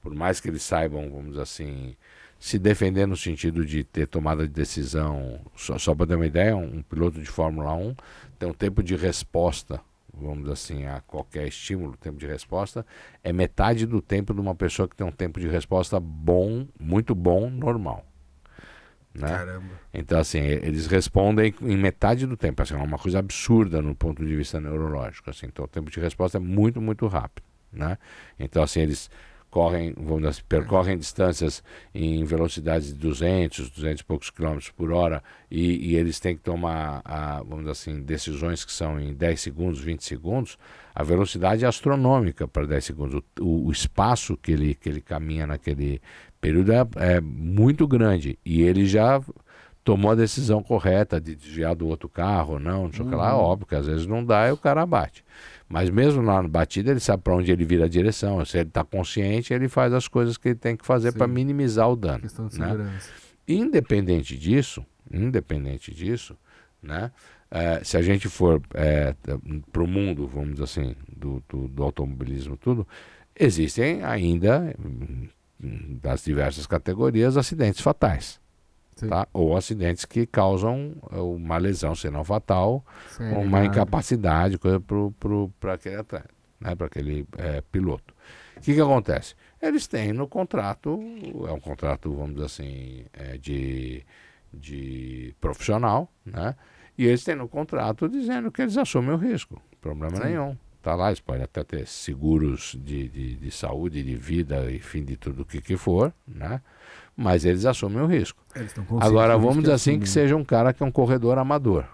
por mais que eles saibam, vamos dizer assim, se defender no sentido de ter tomada de decisão, só, só para dar uma ideia, um, um piloto de Fórmula 1 tem um tempo de resposta vamos dizer assim, a qualquer estímulo, tempo de resposta, é metade do tempo de uma pessoa que tem um tempo de resposta bom, muito bom, normal. Né? Caramba. Então, assim, eles respondem em metade do tempo. Assim, é uma coisa absurda no ponto de vista neurológico. Assim. Então, o tempo de resposta é muito, muito rápido. Né? Então, assim, eles correm, vamos dizer, assim, percorrem distâncias em velocidades de 200, 200 e poucos quilômetros por hora e, e eles têm que tomar, a, vamos dizer assim, decisões que são em 10 segundos, 20 segundos. A velocidade é astronômica para 10 segundos. O, o- espaço que ele, que ele caminha naquele período é, é muito grande e ele já tomou a decisão correta de desviar do outro carro, não, não sei o que lá, Uhum. óbvio que às vezes não dá e o cara bate. Mas mesmo na batida, ele sabe para onde ele vira a direção. Se ele está consciente, ele faz as coisas que ele tem que fazer para minimizar o dano. Questão de né? segurança. Independente disso, independente disso, né? eh, se a gente for para o mundo, vamos dizer assim, do, do, do automobilismo tudo, existem ainda hum, das diversas categorias acidentes fatais. Tá? Ou acidentes que causam eh, uma lesão, se não fatal, Sério, uma nada. incapacidade coisa para aquele atleta, né, para aquele eh, piloto. O que, que acontece? Eles têm no contrato, é um contrato, vamos dizer assim, eh, de, de profissional, né? E eles têm no contrato dizendo que eles assumem o risco, problema Sim. nenhum. Tá lá, eles podem até ter seguros de, de, de saúde, de vida, enfim, de tudo o que, que for, né? Mas eles assumem o risco. Agora, vamos dizer assim que seja um cara que é um corredor amador.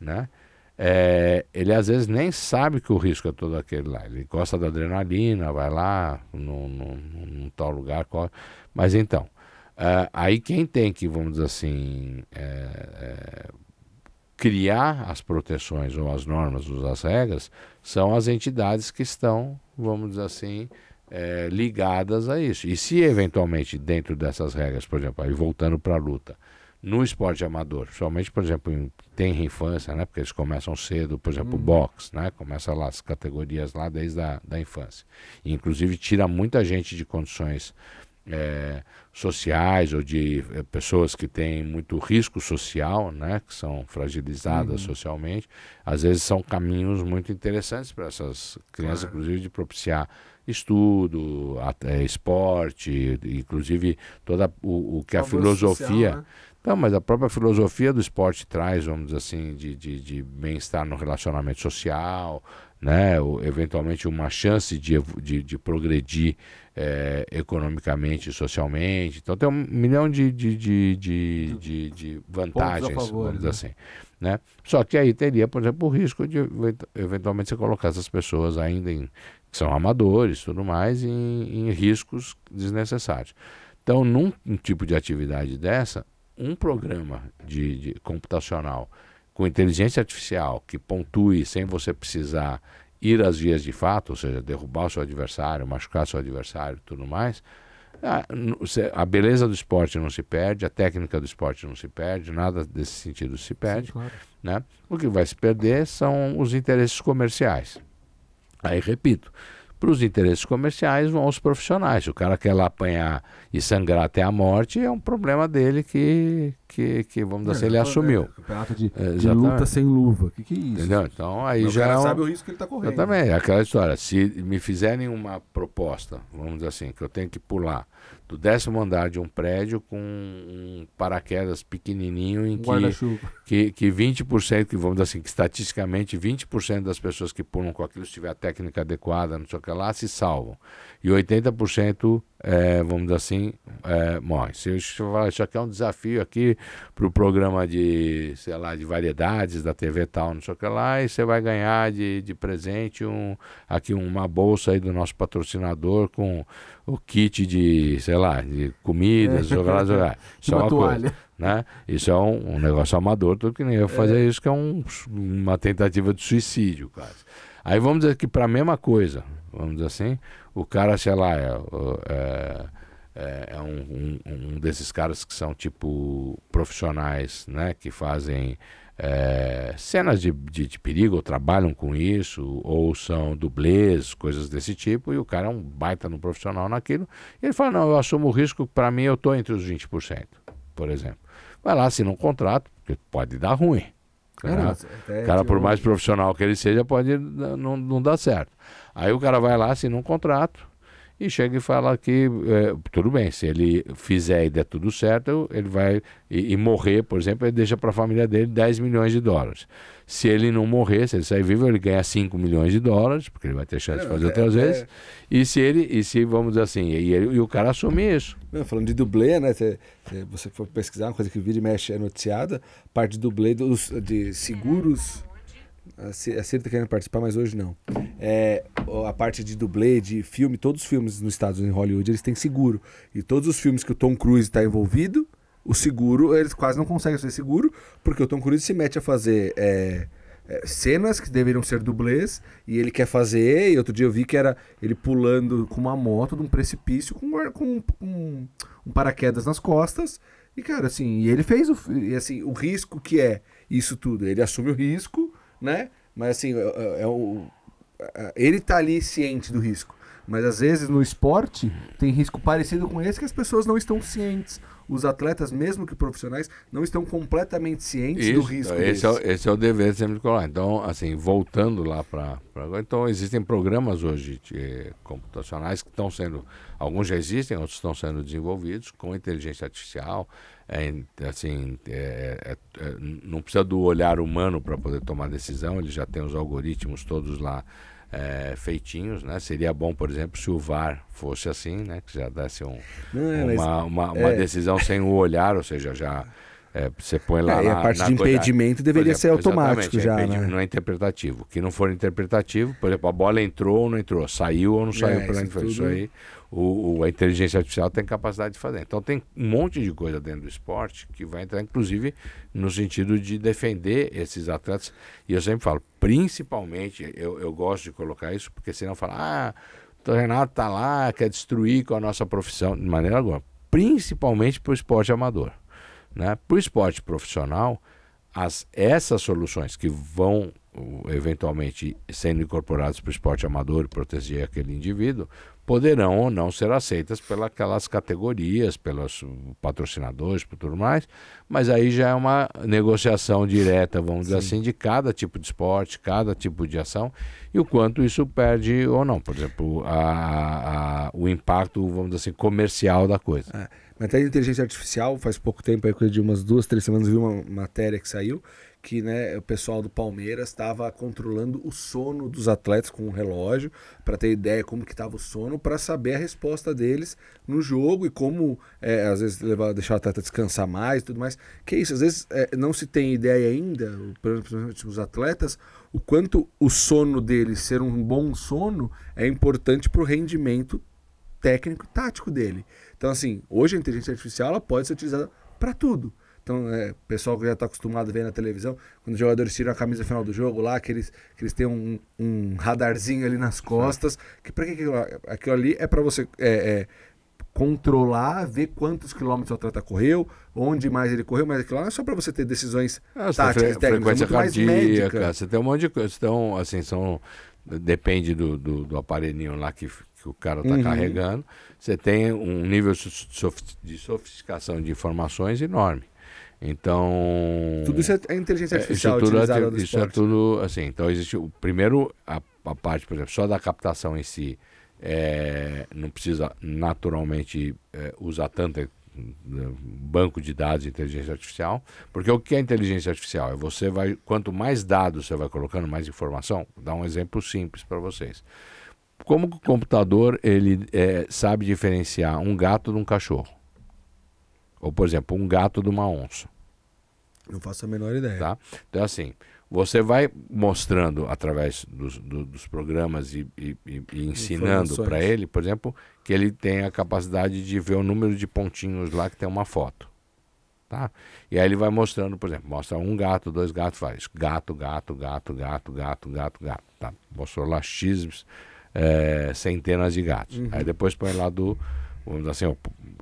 Né? É, ele às vezes nem sabe que o risco é todo aquele lá. Ele gosta da adrenalina, vai lá num, num, num tal lugar, corre. Mas então, ah, aí quem tem que, vamos dizer assim, é, é, criar as proteções ou as normas ou as regras são as entidades que estão, vamos dizer assim, é, ligadas a isso. E se eventualmente dentro dessas regras, por exemplo, aí voltando para a luta, no esporte amador, somente, por exemplo, em tem infância, né? Porque eles começam cedo, por exemplo, o Uhum. boxe, né? Começa lá as categorias lá desde a da infância. E, inclusive tira muita gente de condições eh, sociais ou de eh, pessoas que têm muito risco social, né? Que são fragilizadas Uhum. socialmente. Às vezes são caminhos muito interessantes para essas crianças, Claro. inclusive de propiciar estudo, até esporte, inclusive toda o, o que a filosofia social, né? não, mas a própria filosofia do esporte traz, vamos dizer assim, de, de, de bem-estar no relacionamento social, né? Ou, eventualmente uma chance de, de, de progredir eh, economicamente e socialmente. Então tem um milhão de, de, de, de, de, de vantagens, favor, vamos dizer né? assim. Né? Só que aí teria, por exemplo, o risco de event- eventualmente você colocar essas pessoas ainda em, são amadores tudo mais em, em riscos desnecessários. Então, num um tipo de atividade dessa, um programa de, de computacional com inteligência artificial que pontue sem você precisar ir às vias de fato, ou seja, derrubar o seu adversário, machucar seu adversário tudo mais, a, a beleza do esporte não se perde, a técnica do esporte não se perde, nada desse sentido se perde. Sim, claro. né? O que vai se perder são os interesses comerciais. Aí, repito, para os interesses comerciais vão os profissionais. Se o cara quer lá apanhar e sangrar até a morte, é um problema dele que, que, que vamos dizer assim, ele É, assumiu. é, Campeonato de, É, de luta sem luva. O que, que é isso? Entendeu? Então aí o já cara é um- sabe o risco que ele tá correndo. eu também, é aquela história. Se me fizerem uma proposta, vamos dizer assim, que eu tenho que pular do décimo andar de um prédio com um paraquedas pequenininho em que, que, que 20%, que vamos dizer assim, que estatisticamente 20% das pessoas que pulam com aquilo, se tiver a técnica adequada, não sei o que lá, se salvam. E 80%, é, vamos dizer assim, é, morrem. Se eu falar, isso aqui é um desafio aqui para o programa de, sei lá, de variedades da TV tal, não sei o que lá, e você vai ganhar de, de presente um, aqui uma bolsa aí do nosso patrocinador com o kit de, sei lá, de comidas, jogar, jogar. Isso é Uma uma coisa toalha. né? Isso é um, um negócio amador, tudo que nem eu fazer isso, que é um, uma tentativa de suicídio, quase. Aí vamos dizer que para a mesma coisa, vamos dizer assim, o cara, sei lá, é, é, é- é um, um- um desses caras que são tipo profissionais, né? Que fazem é, cenas de, de, de perigo, ou trabalham com isso, ou são dublês, coisas desse tipo, e o cara é um baita no profissional naquilo, e ele fala, não, eu assumo o risco, para mim eu estou entre os 20%, por exemplo. Vai lá, assina um contrato, porque pode dar ruim. Cara, né? O cara, tinha por mais profissional que ele seja, pode não, não dar certo. Aí o cara vai lá, assina um contrato e chega e fala que é, tudo bem, se ele fizer e der tudo certo, ele vai e, e morrer, por exemplo, ele deixa para a família dele 10 milhões de dólares. Se ele não morrer, se ele sair vivo, ele ganha 5 milhões de dólares, porque ele vai ter chance de fazer é, outras é. vezes. E se ele, e se vamos dizer assim, e, ele- e o cara assume isso. Não, falando de dublê, né? Cê, cê- você for pesquisar, uma coisa que vira e mexe é noticiada, parte de dublê dos, de seguros. A C- a Ciri tá querendo participar, mas hoje não. É, a parte de dublê, de filme, todos os filmes nos Estados Unidos, em Hollywood, eles têm seguro. E todos os filmes que o Tom Cruise está envolvido, o seguro, eles quase não conseguem ser seguro, porque o Tom Cruise se mete a fazer é, é, cenas que deveriam ser dublês, e ele quer fazer, e outro dia eu vi que era ele pulando com uma moto de um precipício com, ar- com um, paraquedas nas costas. E, cara, assim, e ele fez o. E, assim, o risco que é isso tudo. Ele assume o risco, né? Mas, assim, é, é- é o. é- Ele tá ali ciente do risco. Mas às vezes no esporte tem risco parecido com esse que as pessoas não estão cientes. Os atletas, mesmo que profissionais, não estão completamente cientes do Isso, risco. esse, é, esse é o dever sempre de colar. Então, assim, voltando lá para agora, então existem programas hoje de, computacionais que estão sendo, alguns já existem, outros estão sendo desenvolvidos com inteligência artificial. É, assim, é, é, é, não precisa do olhar humano para poder tomar decisão, ele já tem os algoritmos todos lá é, feitinhos, né? Seria bom, por exemplo, se o VAR fosse assim, né? Que já desse um, Não, é, uma, uma, uma decisão sem o olhar, ou seja, já é, você põe lá É, e a parte na de impedimento deveria por ser automático já, é né? Não é interpretativo. O que não for interpretativo, por exemplo, a bola entrou ou não entrou, saiu ou não saiu É, pela isso interferência. Isso tudo- aí o, o- a inteligência artificial tem capacidade de fazer. Então tem um monte de coisa dentro do esporte que vai entrar, inclusive, no sentido de defender esses atletas. E eu sempre falo, principalmente, eu, eu gosto de colocar isso, porque senão fala, ah, o Renato tá lá, quer destruir com a nossa profissão, de maneira alguma. Principalmente para o esporte amador. Né? Para o esporte profissional, as, essas soluções que vão eventualmente sendo incorporadas para o esporte amador e proteger aquele indivíduo, poderão ou não ser aceitas pelas categorias, pelos patrocinadores, por tudo mais, mas aí já é uma negociação direta, vamos dizer assim, de cada tipo de esporte, cada tipo de ação e o quanto isso perde ou não. Por exemplo, a- a- o impacto, vamos dizer assim, comercial da coisa. É, até de inteligência artificial, faz pouco tempo, aí, de umas duas, três semanas, vi uma matéria que saiu que né, o pessoal do Palmeiras estava controlando o sono dos atletas com um relógio para ter ideia como que estava o sono, para saber a resposta deles no jogo e como é, às vezes levar, deixar o atleta descansar mais e tudo mais. Que é isso, às vezes é, não se tem ideia ainda, principalmente os atletas, o quanto o sono deles ser um bom sono é importante para o rendimento técnico e tático dele. Então, assim, hoje a inteligência artificial ela pode ser utilizada para tudo. Então, é, pessoal que já está acostumado a ver na televisão, quando os jogadores tiram a camisa final do jogo lá, que eles, que eles têm um, um radarzinho ali nas costas, que para que aquilo, aquilo ali é para você é, é, controlar, ver quantos quilômetros o atleta correu, onde mais ele correu, mas aquilo lá não é só para você ter decisões Ah, táticas, técnicas, é frequência muito mais cardíaca, médica. você tem um monte de coisa. Então, assim, são. Depende do, do, do aparelhinho lá que, que o cara está Uhum. carregando. Você tem um nível de sof- de sofisticação de informações enorme. Então. Tudo isso é inteligência É, artificial isso tudo, utilizada é, no isso é esporte. tudo assim. Então existe o primeiro a, a parte, por exemplo, só da captação em si, é, não precisa naturalmente é, usar tanto é, banco de dados de inteligência artificial, porque o que é inteligência artificial? É você vai quanto mais dados você vai colocando, mais informação. Vou dar um exemplo simples para vocês. Como que o computador ele é, sabe diferenciar um gato de um cachorro? Ou, por exemplo, um gato de uma onça? Não faço a menor ideia. Tá? Então, assim, você vai mostrando através dos, do- dos programas e, e- e- ensinando para ele, por exemplo, que ele tem a capacidade de ver o número de pontinhos lá que tem uma foto. Tá? E aí ele vai mostrando, por exemplo, mostra um gato, dois gatos, faz gato, gato, gato, gato, gato, gato, gato. Tá? Mostrou lá X eh, centenas de gatos. Uhum. Aí depois põe lá do, vamos assim, ó,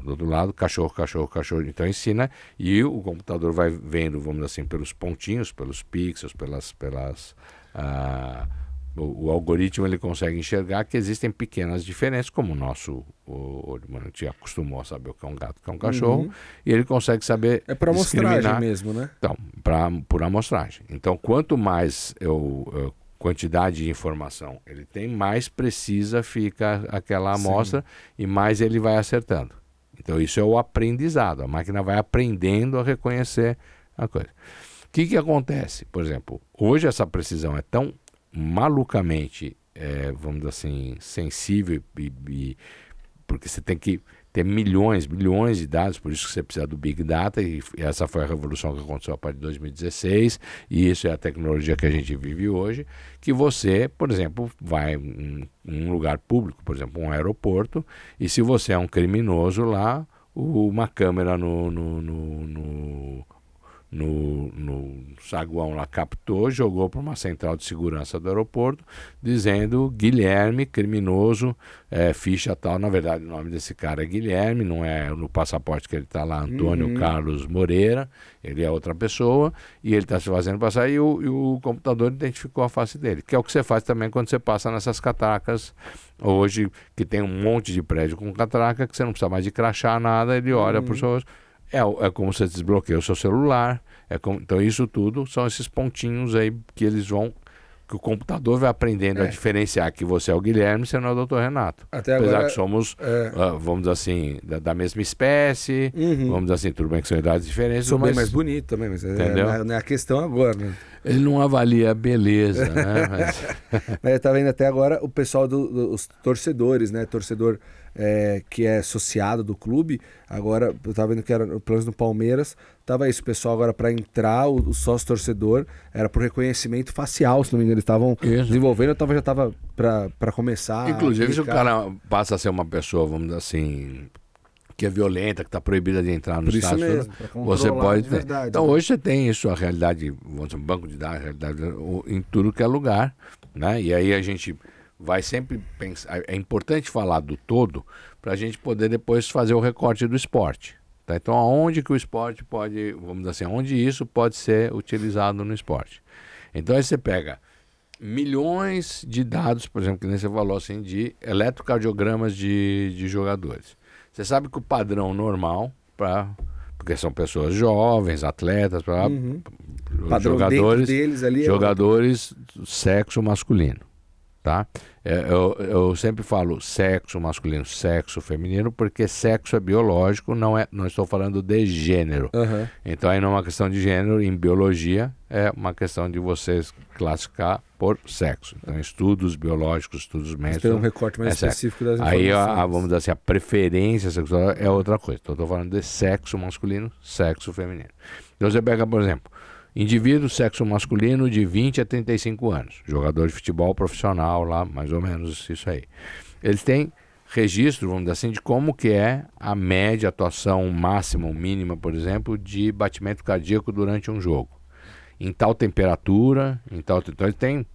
do outro lado, cachorro, cachorro, cachorro. Então ensina e o computador vai vendo, vamos assim, pelos pontinhos, pelos pixels, pelas, pelas ah, o, o algoritmo ele consegue enxergar que existem pequenas diferenças, como o nosso o, olho humano te acostumou a saber o que é um gato, o que é um cachorro, Uhum. e ele consegue saber É por amostragem mesmo, né? Então, pra, por amostragem. Então, quanto mais eu, eu quantidade de informação ele tem, mais precisa fica aquela amostra e mais ele vai acertando. Então isso é o aprendizado. A máquina vai aprendendo a reconhecer a coisa. O que, que acontece? Por exemplo, hoje essa precisão é tão malucamente, é, vamos dizer assim, sensível e, e porque você tem que ter milhões, milhões de dados, por isso que você precisa do Big Data, e essa foi a revolução que aconteceu a partir de 2016, e isso é a tecnologia que a gente vive hoje, que você, por exemplo, vai em um lugar público, por exemplo, um aeroporto, e se você é um criminoso lá, uma câmera no, no, no, no no, no saguão lá, captou, jogou para uma central de segurança do aeroporto, dizendo Guilherme, criminoso, é, ficha tal. Na verdade, o nome desse cara é Guilherme, não é no passaporte que ele está lá, Antônio uhum. Carlos Moreira, ele é outra pessoa, e ele está se fazendo passar, e o, e o computador identificou a face dele, que é o que você faz também quando você passa nessas catracas hoje, que tem um monte de prédio com catraca, que você não precisa mais de crachar nada, ele olha uhum. para o seu é, é como você desbloqueia o seu celular. É como, então, isso tudo são esses pontinhos aí que eles vão. Que o computador vai aprendendo é. a diferenciar que você é o Guilherme e você não é o Dr. Renato. Até Apesar agora, que somos, é... uh, vamos dizer assim, da, da mesma espécie, uhum. vamos dizer assim, tudo bem que são idades diferentes. Sou mas... bem mais bonito também, mas é, Entendeu? É, não é a questão agora. Né? Ele não avalia a beleza, né? Mas... mas tá vendo até agora o pessoal dos do, torcedores, né? Torcedor é, que é associado do clube. Agora, eu estava vendo que era pelo menos no Palmeiras, tava isso, o pessoal agora para entrar, o, o, sócio torcedor, era por reconhecimento facial, se não me engano, eles estavam desenvolvendo, eu tava, já estava para começar. Inclusive, se o cara passa a ser uma pessoa, vamos dizer assim, que é violenta, que está proibida de entrar no estádio. Mesmo, você pode. Verdade, então né? hoje você tem isso, a realidade, vamos dizer, um banco de dados, a realidade em tudo que é lugar, né? E aí a gente vai sempre pensar. É importante falar do todo para a gente poder depois fazer o recorte do esporte. Tá? Então, aonde que o esporte pode, vamos dizer assim, onde isso pode ser utilizado no esporte. Então, aí você pega milhões de dados, por exemplo, que nem você falou assim, de eletrocardiogramas de, de jogadores. Você sabe que o padrão normal, para porque são pessoas jovens, atletas, pra, uhum. jogadores, deles ali é jogadores sexo masculino tá? É, eu, eu sempre falo sexo masculino, sexo feminino, porque sexo é biológico, não é, não estou falando de gênero. Uhum. Então aí não é uma questão de gênero, em biologia é uma questão de vocês classificar por sexo. Então estudos biológicos, estudos médicos. Tem um recorte mais é específico das Aí a, vamos dizer assim, a preferência sexual é outra coisa. Então estou falando de sexo masculino, sexo feminino. Então você pega, por exemplo, Indivíduo sexo masculino de 20 a 35 anos. Jogador de futebol profissional lá, mais ou menos isso aí. Eles têm registro, vamos dizer assim, de como que é a média, atuação máxima, mínima, por exemplo, de batimento cardíaco durante um jogo. Em tal temperatura, em tal... Então ele tem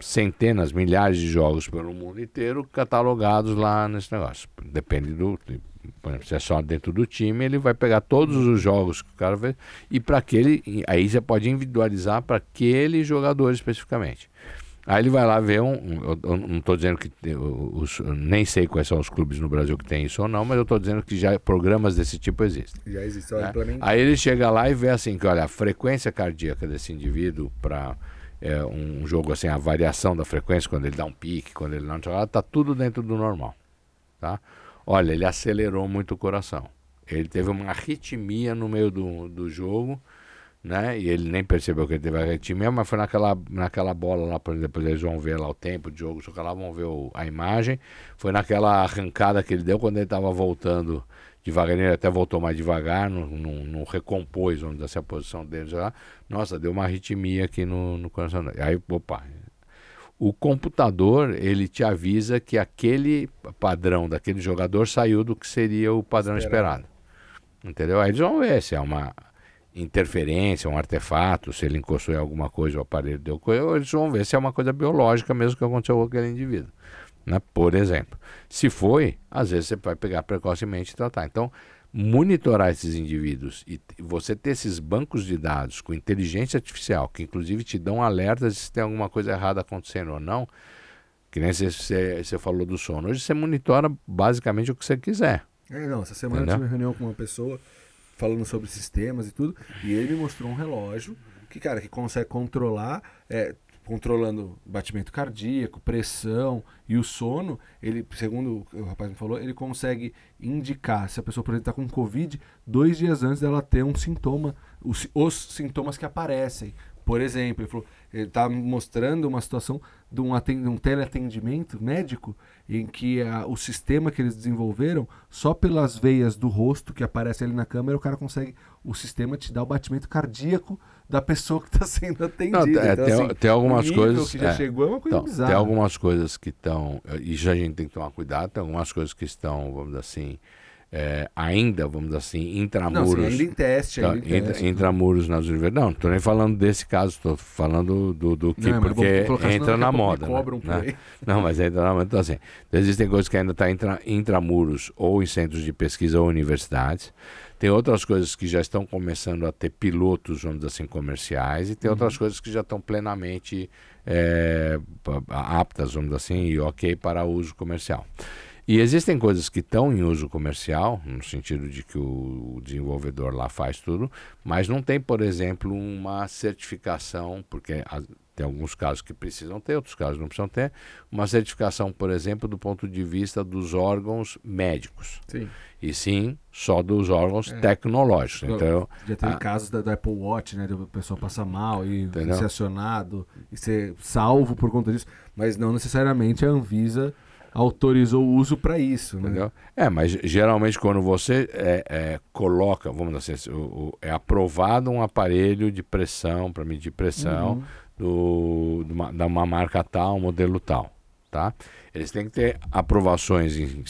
centenas, milhares de jogos pelo mundo inteiro catalogados lá nesse negócio. Depende do por exemplo, se é só dentro do time, ele vai pegar todos os jogos que o cara fez e para aquele, aí você pode individualizar para aquele jogador especificamente. Aí ele vai lá ver um. um eu, não estou dizendo que. Os, nem sei quais são os clubes no Brasil que tem isso ou não, mas eu estou dizendo que já programas desse tipo existem. Já existem, né? Aí ele chega lá e vê assim: que olha, a frequência cardíaca desse indivíduo para é, um jogo assim, a variação da frequência, quando ele dá um pique, quando ele não. Está tudo dentro do normal. Tá? Olha, ele acelerou muito o coração. Ele teve uma arritmia no meio do, do jogo, né? E ele nem percebeu que ele teve arritmia, mas foi naquela, naquela bola lá, por exemplo, eles vão ver lá o tempo de jogo, só que lá vão ver o, a imagem. Foi naquela arrancada que ele deu quando ele estava voltando devagarinho, ele até voltou mais devagar, não, não, não recompôs, vamos dizer assim, a posição dele lá. Nossa, deu uma arritmia aqui no, no coração. Aí, opa, o computador ele te avisa que aquele padrão daquele jogador saiu do que seria o padrão esperado. esperado. Entendeu? Aí eles vão ver se é uma interferência, um artefato, se ele encostou em alguma coisa, o aparelho deu coisa, ou eles vão ver se é uma coisa biológica mesmo que aconteceu com aquele indivíduo. Né? Por exemplo. Se foi, às vezes você vai pegar precocemente e tratar. Então, monitorar esses indivíduos e você ter esses bancos de dados com inteligência artificial, que inclusive te dão alertas se tem alguma coisa errada acontecendo ou não, que nem você, você, falou do sono. Hoje você monitora basicamente o que você quiser. É, não, essa semana Entendeu? eu tive uma reunião com uma pessoa falando sobre sistemas e tudo, e ele me mostrou um relógio que, cara, que consegue controlar é, controlando batimento cardíaco, pressão e o sono, ele, segundo o rapaz me falou, ele consegue indicar se a pessoa, por exemplo, está com Covid, dois dias antes dela ter um sintoma, os, os sintomas que aparecem. Por exemplo, ele falou, ele está mostrando uma situação de um, atend, um teleatendimento médico em que a, o sistema que eles desenvolveram, só pelas veias do rosto que aparece ali na câmera, o cara consegue, o sistema te dá o batimento cardíaco da pessoa que está sendo atendida. Não, é, então, tem, assim, tem algumas coisas. que já é, chegou é uma coisa então, bizarra. tem algumas coisas que estão. Isso a gente tem que tomar cuidado. Tem algumas coisas que estão, vamos dizer assim, é, ainda, vamos dizer assim, Não, sim, intramuros. ainda em teste, Tá, ainda em teste. intramuros nas universidades. Não, não tô nem falando desse caso, estou falando do, do que, Não, porque entra na moda. né? Né? Não, mas entra na moda. Então, assim, existem coisas que ainda estão intra, intramuros ou em centros de pesquisa ou universidades. Tem outras coisas que já estão começando a ter pilotos, vamos dizer assim, comerciais, e tem outras coisas que já estão plenamente é, aptas, vamos dizer assim, e ok para uso comercial. E existem coisas que estão em uso comercial, no sentido de que o desenvolvedor lá faz tudo, mas não tem, por exemplo, uma certificação, porque tem alguns casos que precisam ter, outros casos não precisam ter, uma certificação, por exemplo, do ponto de vista dos órgãos médicos, Sim. e sim só dos órgãos É. tecnológicos. Então, Já teve Ah. casos da, do Apple Watch, né? Do pessoal passar mal e Entendeu? ser acionado e ser salvo por conta disso. Mas não necessariamente a Anvisa autorizou o uso para isso, né? Entendeu? É, mas geralmente quando você é, é, coloca, vamos dizer assim, o- o- é aprovado um aparelho de pressão para medir pressão Uhum. Do, de uma, da uma marca tal, modelo tal, tá? Eles têm que ter aprovações em, em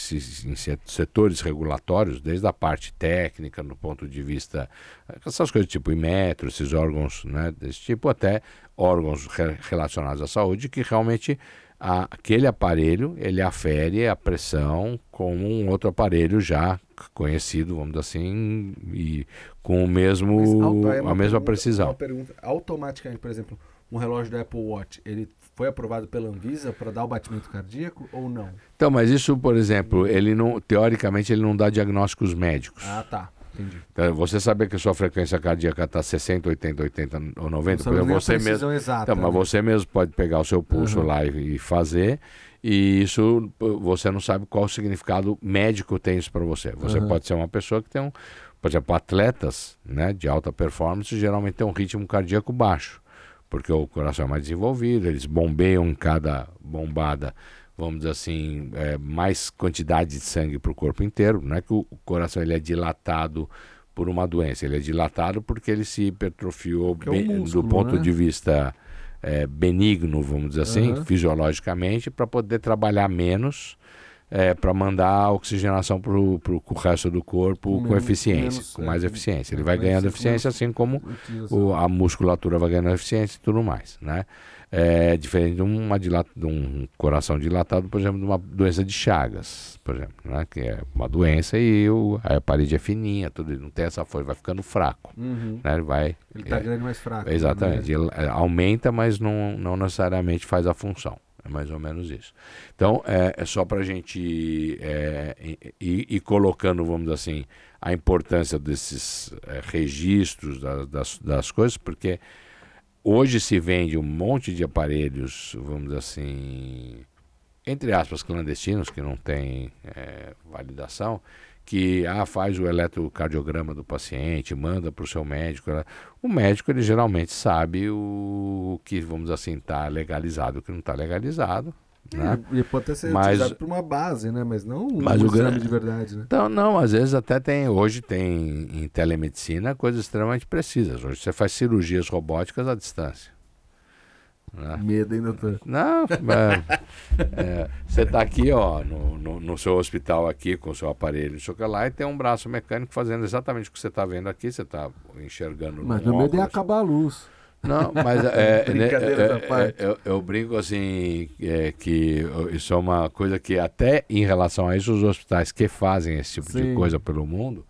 se- setores regulatórios, desde a parte técnica, no ponto de vista, essas coisas tipo Inmetro, esses órgãos né, desse tipo, até órgãos re- relacionados à saúde, que realmente a- aquele aparelho, ele afere a pressão como um outro aparelho já conhecido, vamos dizer assim, e com o mesmo, é a mesma pergunta- precisão. Uma pergunta, automaticamente, por exemplo, um relógio da Apple Watch, ele foi aprovado pela Anvisa para dar o batimento cardíaco ou não? Então, mas isso, por exemplo, ele não, teoricamente, ele não dá diagnósticos médicos. Ah, tá. Entendi. Então, você saber que a sua frequência cardíaca está 60, 80, 80 ou 90, Não por exemplo, você mesmo. exata. Então, mas né? você mesmo pode pegar o seu pulso Uhum. lá e, e fazer, e isso você não sabe qual significado médico tem isso para você. Você Uhum. pode ser uma pessoa que tem um, por exemplo, atletas, né, de alta performance geralmente tem um ritmo cardíaco baixo, porque o coração é mais desenvolvido, eles bombeiam em cada bombada, vamos dizer assim, é, mais quantidade de sangue para o corpo inteiro. Não é que o, coração ele é dilatado por uma doença, ele é dilatado porque ele se hipertrofiou é bem- músculo, do ponto né? de vista é, benigno, vamos dizer assim, Aham. fisiologicamente, para poder trabalhar menos, para mandar a oxigenação para o resto do corpo Com eficiência, menos, com é, mais com- eficiência. Ele é, vai ganhando eficiência, assim como o- a musculatura vai ganhando eficiência e tudo mais, né? É diferente de, uma dilata, de um coração dilatado, por exemplo, de uma doença de Chagas, por exemplo, né? Que é uma doença e o, a parede é fininha, tudo, não tem essa força, vai ficando fraco, Uhum. né? Ele vai... Ele tá é, grande mais fraco. Exatamente. né? Ele, é, aumenta, mas não, não necessariamente faz a função. É mais ou menos isso. Então, é, é só para a gente é, ir, colocando, vamos dizer assim, a importância desses é, registros da- das, das coisas, porque hoje se vende um monte de aparelhos, vamos dizer assim, entre aspas, clandestinos, que não tem é, validação, que ah, faz o eletrocardiograma do paciente, manda para o seu médico. né? O médico, ele geralmente sabe o que, vamos assim, está legalizado e o que não está legalizado. Né? Ele pode até ser Mas- utilizado por uma base, né? Mas não um Mas o exame de verdade, né? Então, não, às vezes até tem, hoje tem em telemedicina coisas extremamente precisas. Hoje você faz cirurgias robóticas à distância. Né? Medo, hein, doutor? Não, é, é, você está aqui, ó, no, no, no seu hospital aqui, com o seu aparelho, não sei o que lá, e tem um braço mecânico fazendo exatamente o que você está vendo aqui, você está enxergando Mas no medo é acabar a luz. Não, mas é, é, à é, parte. eu, eu brinco assim é, que isso é uma coisa que até em relação a isso os hospitais que fazem esse tipo Sim. de coisa pelo mundo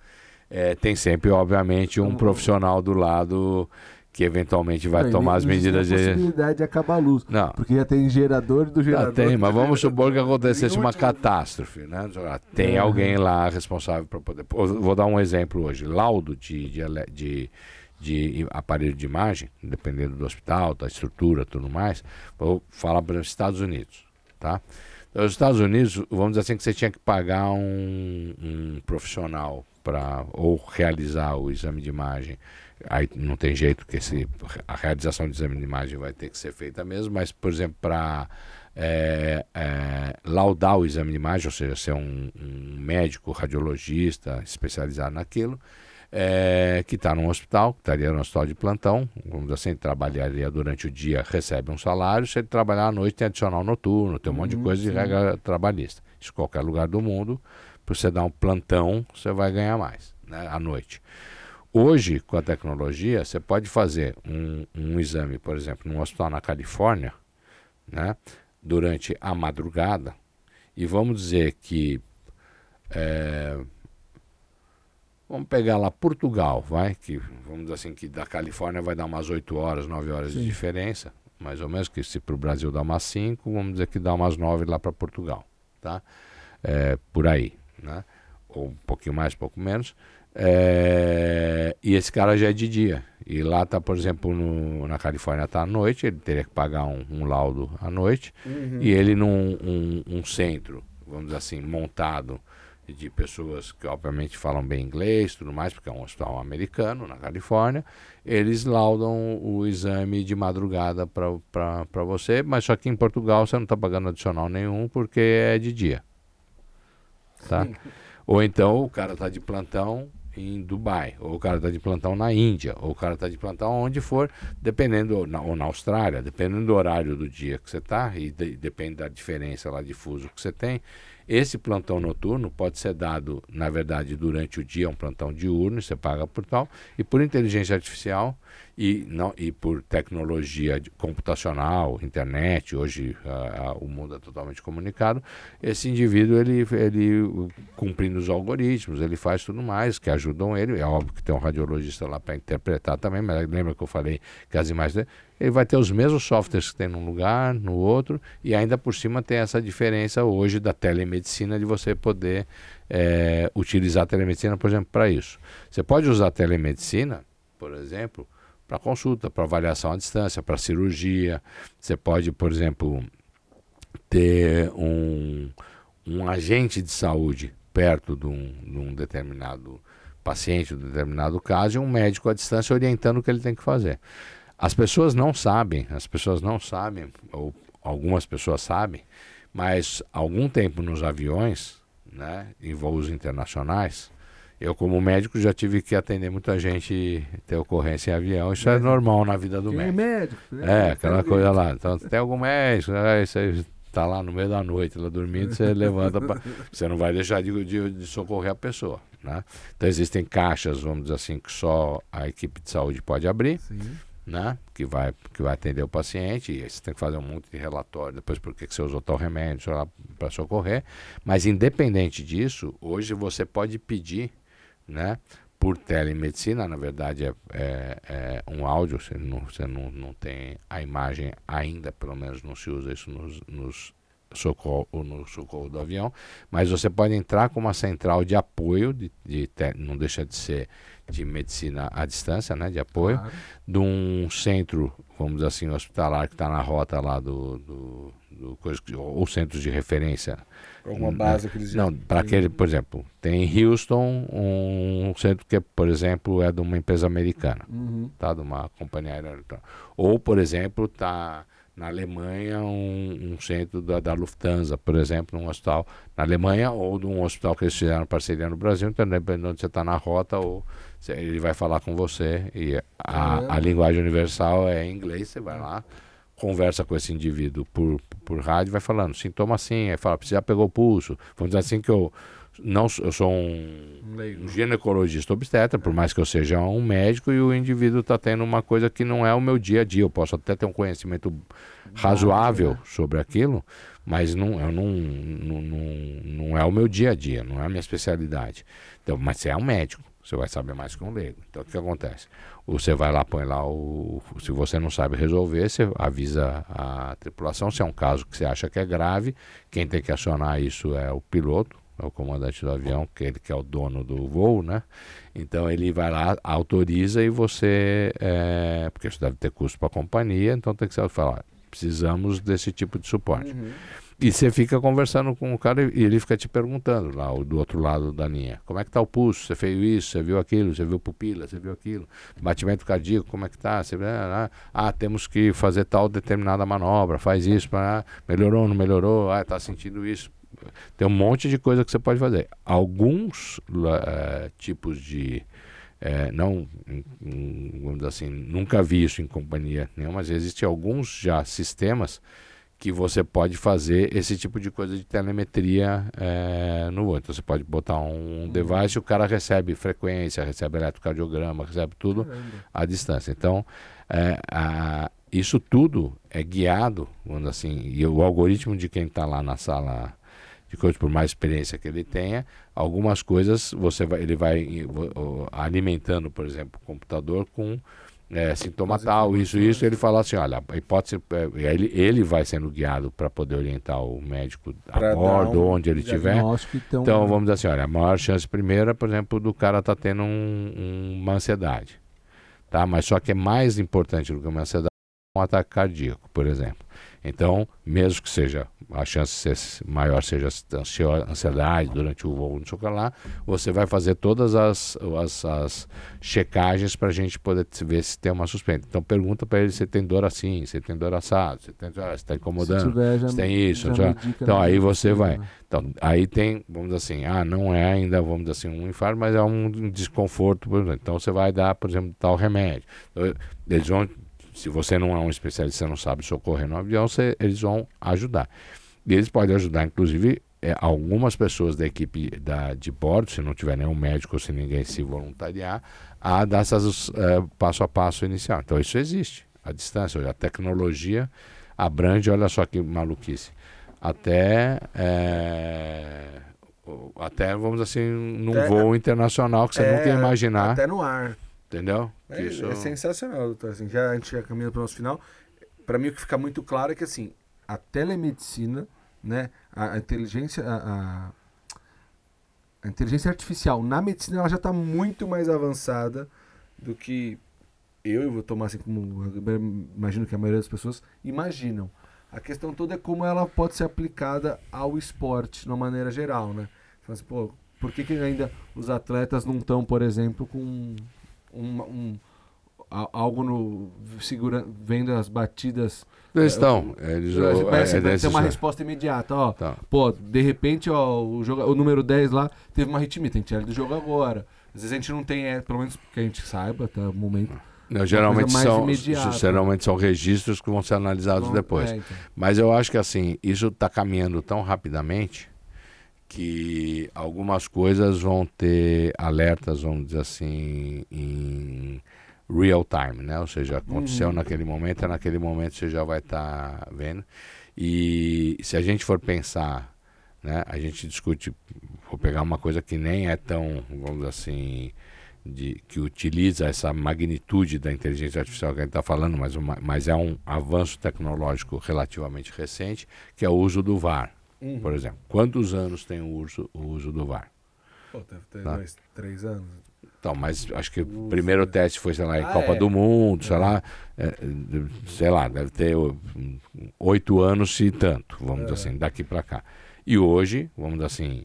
é, tem sempre obviamente Um- profissional do lado que eventualmente vai Não, tomar as medidas a de possibilidade de acabar a luz. não Porque já tem gerador do gerador. tem, mas vamos supor que acontecesse uma catástrofe, né? Tem Uhum. alguém lá responsável para poder. Vou dar um exemplo hoje: laudo de, de, de, de aparelho de imagem, dependendo do hospital, da estrutura, tudo mais. Vou falar para os Estados Unidos, tá? Então, os Estados Unidos, vamos dizer assim que você tinha que pagar um, um profissional para ou realizar o exame de imagem. Aí não tem jeito que esse, a realização do exame de imagem vai ter que ser feita mesmo, mas por exemplo para é, é, laudar o exame de imagem, ou seja, ser um, um médico radiologista especializado naquilo, é, que está num hospital, que estaria no hospital de plantão, vamos dizer assim, trabalharia durante o dia, recebe um salário, se ele trabalhar à noite tem adicional noturno, tem um monte de coisa de regra trabalhista. Isso em qualquer lugar do mundo, para você dar um plantão, você vai ganhar mais né, à noite. Hoje, com a tecnologia, você pode fazer um, um exame, por exemplo, num hospital na Califórnia, né, durante a madrugada, e vamos dizer que é, Vamos pegar lá Portugal, vai, que vamos dizer assim que da Califórnia vai dar umas 8 horas, 9 horas Sim. de diferença, mais ou menos, que se para o Brasil dá umas 5, vamos dizer que dá umas 9 lá para Portugal, tá? É, por aí, né? Ou um pouquinho mais, um pouco menos. É, e esse cara já é de dia. E lá tá, por exemplo, no, na Califórnia tá à noite, ele teria que pagar um, um laudo à noite. Uhum. E ele num um, um centro, vamos dizer assim, montado de pessoas que obviamente falam bem inglês tudo mais, porque é um hospital americano na Califórnia, eles laudam o exame de madrugada para você, mas só que em Portugal você não está pagando adicional nenhum porque é de dia. Tá? Ou então o cara está de plantão em Dubai, ou o cara está de plantão na Índia, ou o cara está de plantão onde for, dependendo, ou na, Austrália, dependendo do horário do dia que você está, e de, depende da diferença lá de fuso que você tem, esse plantão noturno pode ser dado, na verdade, durante o dia, um plantão diurno, você paga por tal, e por inteligência artificial e, não, e por tecnologia computacional, internet, hoje o mundo é totalmente comunicado, esse indivíduo, ele, ele cumprindo os algoritmos, ele faz tudo mais, que ajudam ele, é óbvio que tem um radiologista lá para interpretar também, mas lembra que eu falei que as imagens ele vai ter os mesmos softwares que tem num lugar, no outro, e ainda por cima tem essa diferença hoje da telemedicina de você poder é, utilizar a telemedicina, por exemplo, para isso. Você pode usar a telemedicina, por exemplo, para consulta, para avaliação à distância, para cirurgia. Você pode, por exemplo, ter um, um agente de saúde perto de um, de um determinado paciente, de um determinado caso, e um médico à distância orientando o que ele tem que fazer. As pessoas não sabem, as pessoas não sabem, ou algumas pessoas sabem, mas algum tempo nos aviões, né, em voos internacionais, eu como médico já tive que atender muita gente ter ocorrência em avião, isso é, é normal na vida do médico. É médico, né? É, aquela coisa lá. Então tem algum médico, né, você está lá no meio da noite, lá dormindo, você levanta, pra, você não vai deixar de, de, de, socorrer a pessoa. Né? Então existem caixas, vamos dizer assim, que só a equipe de saúde pode abrir. Sim né? Que vai, que vai atender o paciente, e você tem que fazer um monte de relatório depois porque você usou tal remédio para socorrer. Mas independente disso, hoje você pode pedir, né? Por telemedicina, na verdade é, é, é um áudio, você, não, você não, não tem a imagem ainda, pelo menos não se usa isso nos, nos socorro, no socorro do avião, mas você pode entrar com uma central de apoio, de, de não deixa de ser de medicina à distância, né, de apoio, claro. de um centro, vamos dizer assim, hospitalar que está na rota lá do, do, do coisa, ou centros de referência. Alguma né? base que eles Não, para aquele, por exemplo, tem em Houston um centro que, por exemplo, é de uma empresa americana, uhum. tá, de uma companhia aérea. Ou, por exemplo, está na Alemanha um, um centro da, da, Lufthansa, por exemplo, um hospital na Alemanha ou de um hospital que eles fizeram parceria no Brasil, então dependendo onde você está na rota ou ele vai falar com você. E a, a linguagem universal é em inglês, você vai lá, conversa com esse indivíduo por, por rádio, vai falando, sintoma assim, aí fala, já pegou pulso, vamos dizer assim que eu não eu sou um, um ginecologista obstetra, por mais que eu seja um médico e o indivíduo está tendo uma coisa que não é o meu dia a dia. Eu posso até ter um conhecimento razoável né? sobre aquilo, mas não, eu não, não, não, não é o meu dia a dia, não é a minha especialidade. Então, mas você é um médico. Você vai saber mais que um leigo. Então o que acontece? Você vai lá, põe lá o. Se você não sabe resolver, você avisa a tripulação. Se é um caso que você acha que é grave, quem tem que acionar isso é o piloto, o comandante do avião, que ele que é o dono do voo, né? Então ele vai lá, autoriza e você, é, porque isso deve ter custo para a companhia, então tem que ser falar, precisamos desse tipo de suporte. Uhum. E você fica conversando com o cara e ele fica te perguntando lá do outro lado da linha. Como é que tá o pulso? Você fez isso, você viu aquilo, você viu pupila, você viu aquilo. Batimento cardíaco, como é que tá? Você, ah, ah, temos que fazer tal determinada manobra, faz isso, para melhorou, não melhorou, ah, tá sentindo isso. Tem um monte de coisa que você pode fazer. Alguns eh, tipos de eh, não, hum, hum, vamos dizer assim, nunca vi isso em companhia nenhuma, mas existem alguns já sistemas que você pode fazer esse tipo de coisa de telemetria eh, no voo. Então você pode botar um device, o cara recebe frequência, recebe eletrocardiograma, recebe tudo à distância. Então, é, a- isso tudo é guiado, dizer assim, e o algoritmo de quem está lá na sala de coisas, por mais experiência que ele tenha, algumas coisas você vai, ele vai alimentando, por exemplo, o computador com é, sintoma tal, isso, isso, ele fala assim, olha, a hipótese, é, ele, ele vai sendo guiado para poder orientar o médico Pra a bordo, um onde ele estiver. Então, Então vamos dizer assim, olha, a maior chance primeira, por exemplo, do cara tá tendo um- um- uma ansiedade, tá? Mas só que é mais importante do que uma ansiedade um ataque cardíaco, por exemplo. Então, mesmo que seja a chance maior seja ansiedade durante o voo, não sei o que lá, você vai fazer todas as, as, as checagens para a gente poder ver se tem uma suspeita. Então pergunta para ele se tem dor assim, se tem dor assado, se tem, se está incomodando. Se tiver, já, se tem isso, já já- então na aí você vai. né? Então, aí tem, vamos dizer assim, ah, não é ainda, vamos dizer assim, um infarto, mas é um desconforto. Então você vai dar, por exemplo, tal remédio. Então, Eles vão, se você não é um especialista, não sabe socorrer no avião, você- eles vão ajudar. E eles podem ajudar, inclusive, é, algumas pessoas da equipe da, de bordo, se não tiver nenhum médico ou se ninguém se voluntariar, a dar essas eh, passo a passo inicial. Então isso existe, a distância, olha, a tecnologia abrange, olha só que maluquice, até o- até vamos assim num Até- voo internacional que você É, nunca ia imaginar, Até no ar. entendeu? É, isso- é sensacional, doutor. Assim, já, a gente já caminha para o nosso final. Para mim, o que fica muito claro é que assim, a telemedicina, né, a, inteligência, a, a- inteligência artificial na medicina ela já está muito mais avançada do que eu, eu vou tomar assim como imagino que a maioria das pessoas imaginam. A questão toda é como ela pode ser aplicada ao esporte de uma maneira geral, né? Então, assim, pô, por que, que ainda os atletas não estão, por exemplo, com um, um- algo no segura, vendo as batidas Eles estão, eles Parece- é, parece é tem uma resposta imediata, ó. Tá. Pô, de repente, ó, o, joga, o número 10 lá teve uma arritmia, tem que tirar ele do jogo agora. Às vezes a gente não tem, é, pelo menos que a gente saiba até o momento. Não, geralmente são, imediata. geralmente são registros que vão ser analisados Bom, depois. é, então. Mas eu acho que assim, isso está caminhando tão rapidamente que algumas coisas vão ter alertas, vamos dizer assim, em real time, né? Ou seja, aconteceu Uhum. naquele momento, é naquele momento você já vai estar vendo. E se a gente for pensar, né? A gente discute, vou pegar uma coisa que nem é tão, vamos dizer assim, de, que utiliza essa magnitude da inteligência artificial que a gente está falando, mas, uma, mas é um avanço tecnológico relativamente recente, que é o uso do VAR, Uhum. por exemplo. Quantos anos tem o uso, o uso do VAR? Pô, deve ter Tá. dois, três anos. Então, mas acho que o primeiro teste foi, sei lá, em Ah, Copa é. do Mundo, sei É. lá, é, é, sei lá, deve ter oito anos se tanto, vamos É. dizer assim, daqui para cá. E hoje, vamos dizer assim,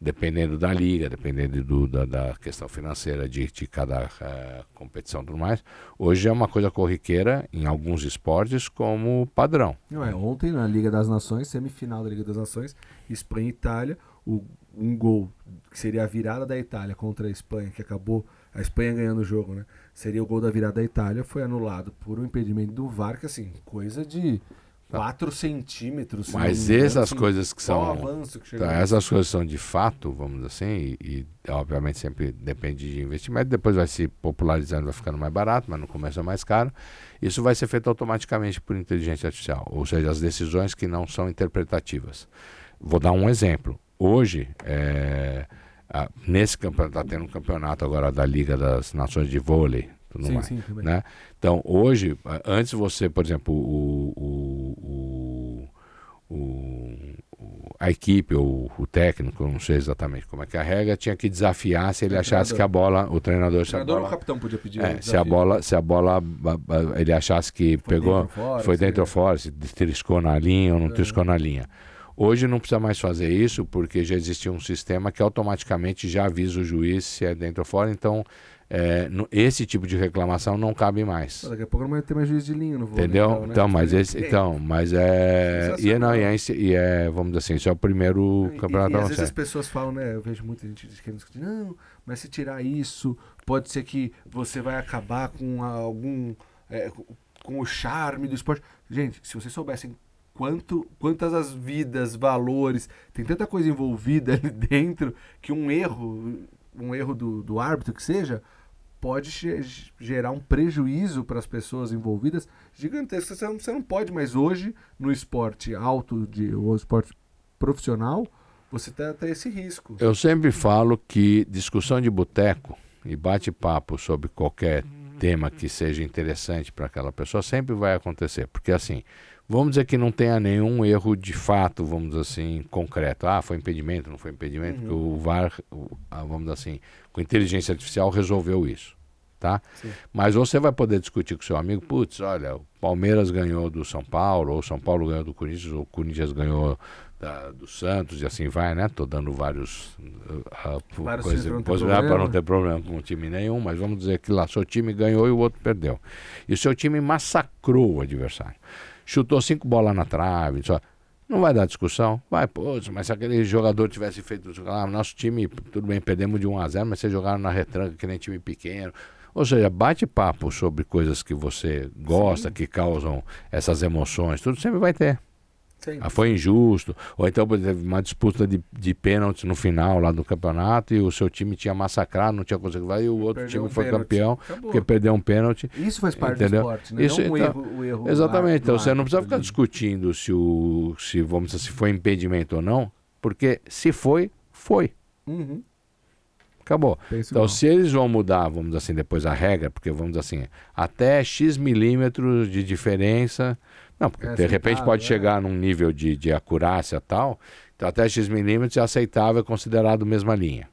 dependendo da liga, dependendo do, da, da questão financeira de, de cada eh, competição e tudo mais, hoje é uma coisa corriqueira em alguns esportes como padrão. Não é, ontem na Liga das Nações, semifinal da Liga das Nações, Espanha e Itália, o, um gol que seria a virada da Itália contra a Espanha, que acabou a Espanha ganhando o jogo, né? Seria o gol da virada da Itália, foi anulado por um impedimento do VAR, que assim, coisa de 4 centímetros. se Tá. Mas me engano, essas assim, coisas que são o avanço que Então, essas coisas são de fato, vamos dizer assim, e, e, obviamente sempre depende de investimento, depois vai se popularizando, vai ficando mais barato, mas no começo é mais caro. Isso vai ser feito automaticamente por inteligência artificial, ou seja, as decisões que não são interpretativas. Vou dar um exemplo. Hoje, é, a- nesse campeonato, está tendo um campeonato agora da Liga das Nações de Vôlei, tudo Sim, mais sim, né? Então, hoje, antes você, por exemplo, o, o, o, o- a equipe ou o técnico, não sei exatamente como é que é a regra, tinha que desafiar se ele achasse que a bola, o treinador, O treinador ou o capitão podia pedir é, se a bola, se a bola ele achasse que Foi pegou, dentro foi dentro ou fora, se triscou na linha ou não É. triscou na linha. Hoje não precisa mais fazer isso porque já existe um sistema que automaticamente já avisa o juiz se é dentro ou fora. Então, é, esse tipo de reclamação não cabe mais. Daqui a pouco não vai ter mais juiz de linha no vôlei. Entendeu? né? Então, mas esse, É. então, mas é, e é, não, e é, e é, vamos dizer assim, isso é o primeiro E- campeonato e, da às vezes as pessoas falam, né? Eu vejo muita gente querendo discutir, não, mas se tirar isso, pode ser que você vai acabar com algum. é, com- com o charme do esporte. Gente, se vocês soubessem quanto, quantas as vidas, valores, tem tanta coisa envolvida ali dentro que um erro, um erro do, do árbitro que seja, pode ge- gerar um prejuízo para as pessoas envolvidas gigantesco. Você não, você não pode mais hoje, no esporte alto, de, ou esporte profissional, você tá, tá esse risco. Eu sempre falo que discussão de boteco e bate-papo sobre qualquer tema que seja interessante para aquela pessoa sempre vai acontecer. Porque assim, vamos dizer que não tenha nenhum erro de fato, vamos dizer assim, concreto. Ah, foi impedimento, não foi impedimento, Uhum. porque o VAR, ah, vamos dizer assim, com inteligência artificial resolveu isso. Tá? Sim. Mas você vai poder discutir com seu amigo, putz, olha, o Palmeiras ganhou do São Paulo, ou o São Paulo ganhou do Corinthians, ou o Corinthians ganhou da- do Santos, e assim vai, né? Tô dando vários, uh, Vários coisas para não ter problema com o time nenhum, mas vamos dizer que lá seu time ganhou e o outro perdeu. E o seu time massacrou o adversário. Chutou cinco bolas na trave, só. Não vai dar discussão? Vai, pô, mas se aquele jogador tivesse feito. Ah, nosso time, tudo bem, perdemos de 1 a 0 mas vocês jogaram na retranca que nem time pequeno. Ou seja, bate papo sobre coisas que você gosta, Sim. que causam essas emoções, tudo sempre vai ter. Sempre. Ah, foi injusto. Ou então exemplo, uma disputa de, de pênaltis no final lá do campeonato e o seu time tinha massacrado, não tinha conseguido vai, e o outro Perdeu time um foi pênalti. campeão Acabou. porque perdeu um pênalti. Isso faz parte Entendeu? do esporte, né? Isso, não o então, erro, o erro Exatamente. Então você não precisa ficar ali. discutindo se o se vamos dizer, se foi impedimento ou não, porque se foi, foi. Uhum. Acabou. Penso Então, igual. se eles vão mudar, vamos dizer assim, depois a regra, porque vamos dizer assim, até X milímetros de diferença. Não, porque É de repente pode é. chegar num nível de, de acurácia tal. Então, até X milímetros é aceitável, é considerado mesma linha.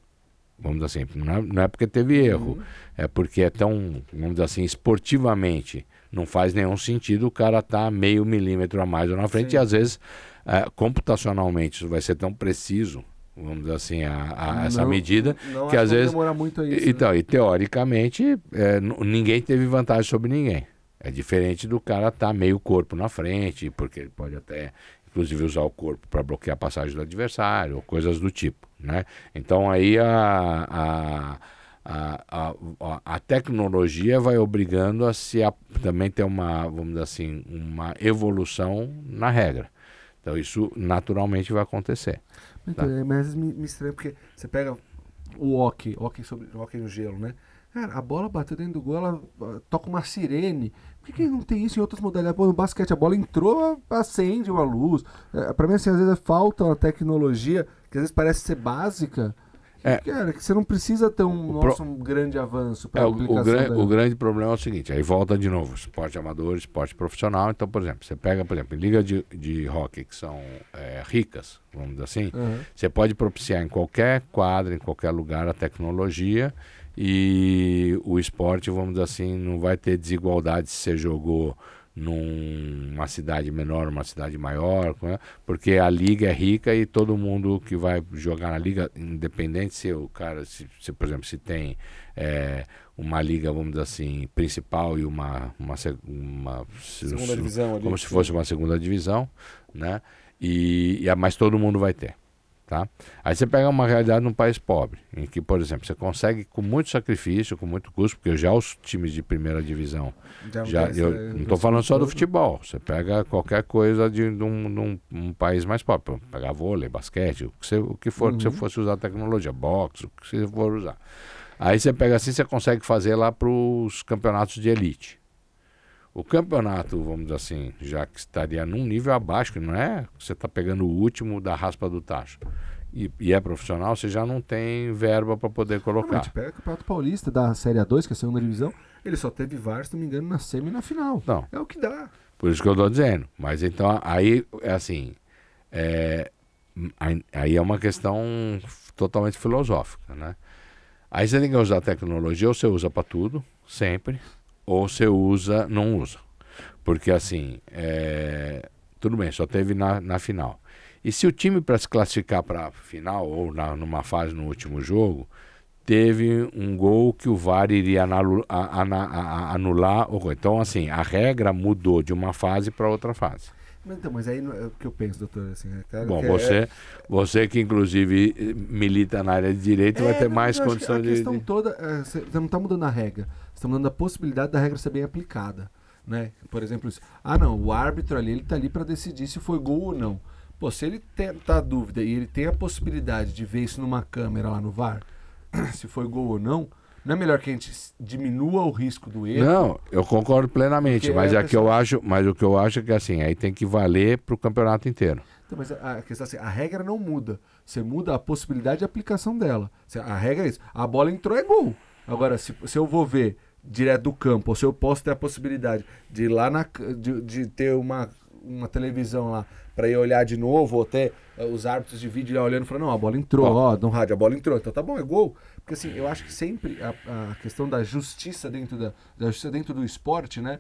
Vamos dizer assim, não é, não é porque teve erro, Uhum. é porque é tão, vamos dizer assim, esportivamente. Não faz nenhum sentido o cara estar meio milímetro a mais ou na frente, Sim. e às vezes, eh, computacionalmente, isso vai ser tão preciso, vamos dizer assim, a, a- essa Não- medida, não que às vezes- muito a isso. então, né? e teoricamente, é, ninguém teve vantagem sobre ninguém. É diferente do cara estar meio corpo na frente, porque ele pode até, inclusive, usar o corpo para bloquear a passagem do adversário, ou coisas do tipo. Né? Então, aí a, a, a, a, a- tecnologia vai obrigando a se a- também ter uma, vamos dizer assim, uma evolução na regra. Então, isso naturalmente vai acontecer. É, mas me, me estranha porque você pega o hockey, hockey, sobre, hockey no gelo, né? Cara, a bola bateu dentro do gol, ela ah, toca uma sirene. Por que, que não tem isso em outras modalidades? Pô, no basquete, a bola entrou, acende uma luz. É, pra mim, assim, às vezes falta uma tecnologia que às vezes parece ser básica. que, É. Cara, que você não precisa ter um, O pro- nossa, um grande avanço para É, o, o, gran- o grande problema é o seguinte, aí volta de novo, esporte amador, esporte profissional. Então, por exemplo, você pega, por exemplo, liga de, de hockey que são é, ricas, vamos dizer assim, Aham. você pode propiciar em qualquer quadra, em qualquer lugar, a tecnologia e o esporte, vamos dizer assim, não vai ter desigualdade se você jogou numa cidade menor, uma cidade maior, né? porque a liga é rica e todo mundo que vai jogar na liga, independente se o cara, se, se, por exemplo, se tem é, uma liga, vamos dizer assim, principal e uma, uma, se- uma Segunda divisão ali. como se fosse uma segunda divisão, né? E, e mas todo mundo vai ter, tá? Aí você pega uma realidade num país pobre, em que, por exemplo, você consegue com muito sacrifício, com muito custo, porque já os times de primeira divisão, Já, eu essa- não estou falando só do todo. futebol, você pega qualquer coisa de, de um, de um- país mais pobre, pegar vôlei, basquete, o que, você, o que for que você Uhum. fosse usar tecnologia, boxe, o que você for usar. Aí você pega assim, você consegue fazer lá para os campeonatos de elite. O campeonato, vamos dizer assim, já que estaria num nível abaixo, que não é você está pegando o último da raspa do tacho. E, e é profissional, você já não tem verba para poder Não, mas colocar. tipo, pega o Campeonato Paulista da Série A2, que é a segunda divisão, ele só teve VAR, se não me engano, na semi e na final. Não, É o que dá. por isso que eu estou dizendo. Mas então, aí é assim: é, aí, aí é uma questão totalmente filosófica, né? Aí você tem que usar tecnologia, ou você usa para tudo, sempre, ou você usa, não usa. Porque assim, é, tudo bem, só teve na, na final. E se o time para se classificar para a final, ou na, numa fase no último jogo, teve um gol que o VAR iria anular, anular Então, assim, a regra mudou de uma fase para outra fase. Então, mas aí é o que eu penso, doutor. Assim, é Bom, você, é... você que inclusive milita na área de direito é, vai ter mais condições de. A questão toda, é, você não está mudando a regra, você está mudando a possibilidade da regra ser bem aplicada. Né? Por exemplo, isso. ah não, o árbitro ali ele está ali para decidir se foi gol ou não. Pô, se ele tem tá dúvida e ele tem a possibilidade de ver isso numa câmera lá no VAR, se foi gol ou não, não é melhor que a gente diminua o risco do erro? Não, eu concordo plenamente, mas é, é que eu acho, mas o que eu acho é que assim, aí tem que valer para o campeonato inteiro. Então, mas a, questão é assim, a regra não muda. Você muda a possibilidade de aplicação dela. A regra é isso. A bola entrou é gol. Agora, se, se eu vou ver direto do campo, ou se eu posso ter a possibilidade de ir lá na, de, de ter uma, uma televisão lá para ir olhar de novo, ou até uh, os árbitros de vídeo lá olhando e falando, não, a bola entrou, ó, no rádio, a bola entrou, então tá bom, é gol. Porque assim, eu acho que sempre a, a questão da justiça dentro da, da justiça dentro do esporte, né,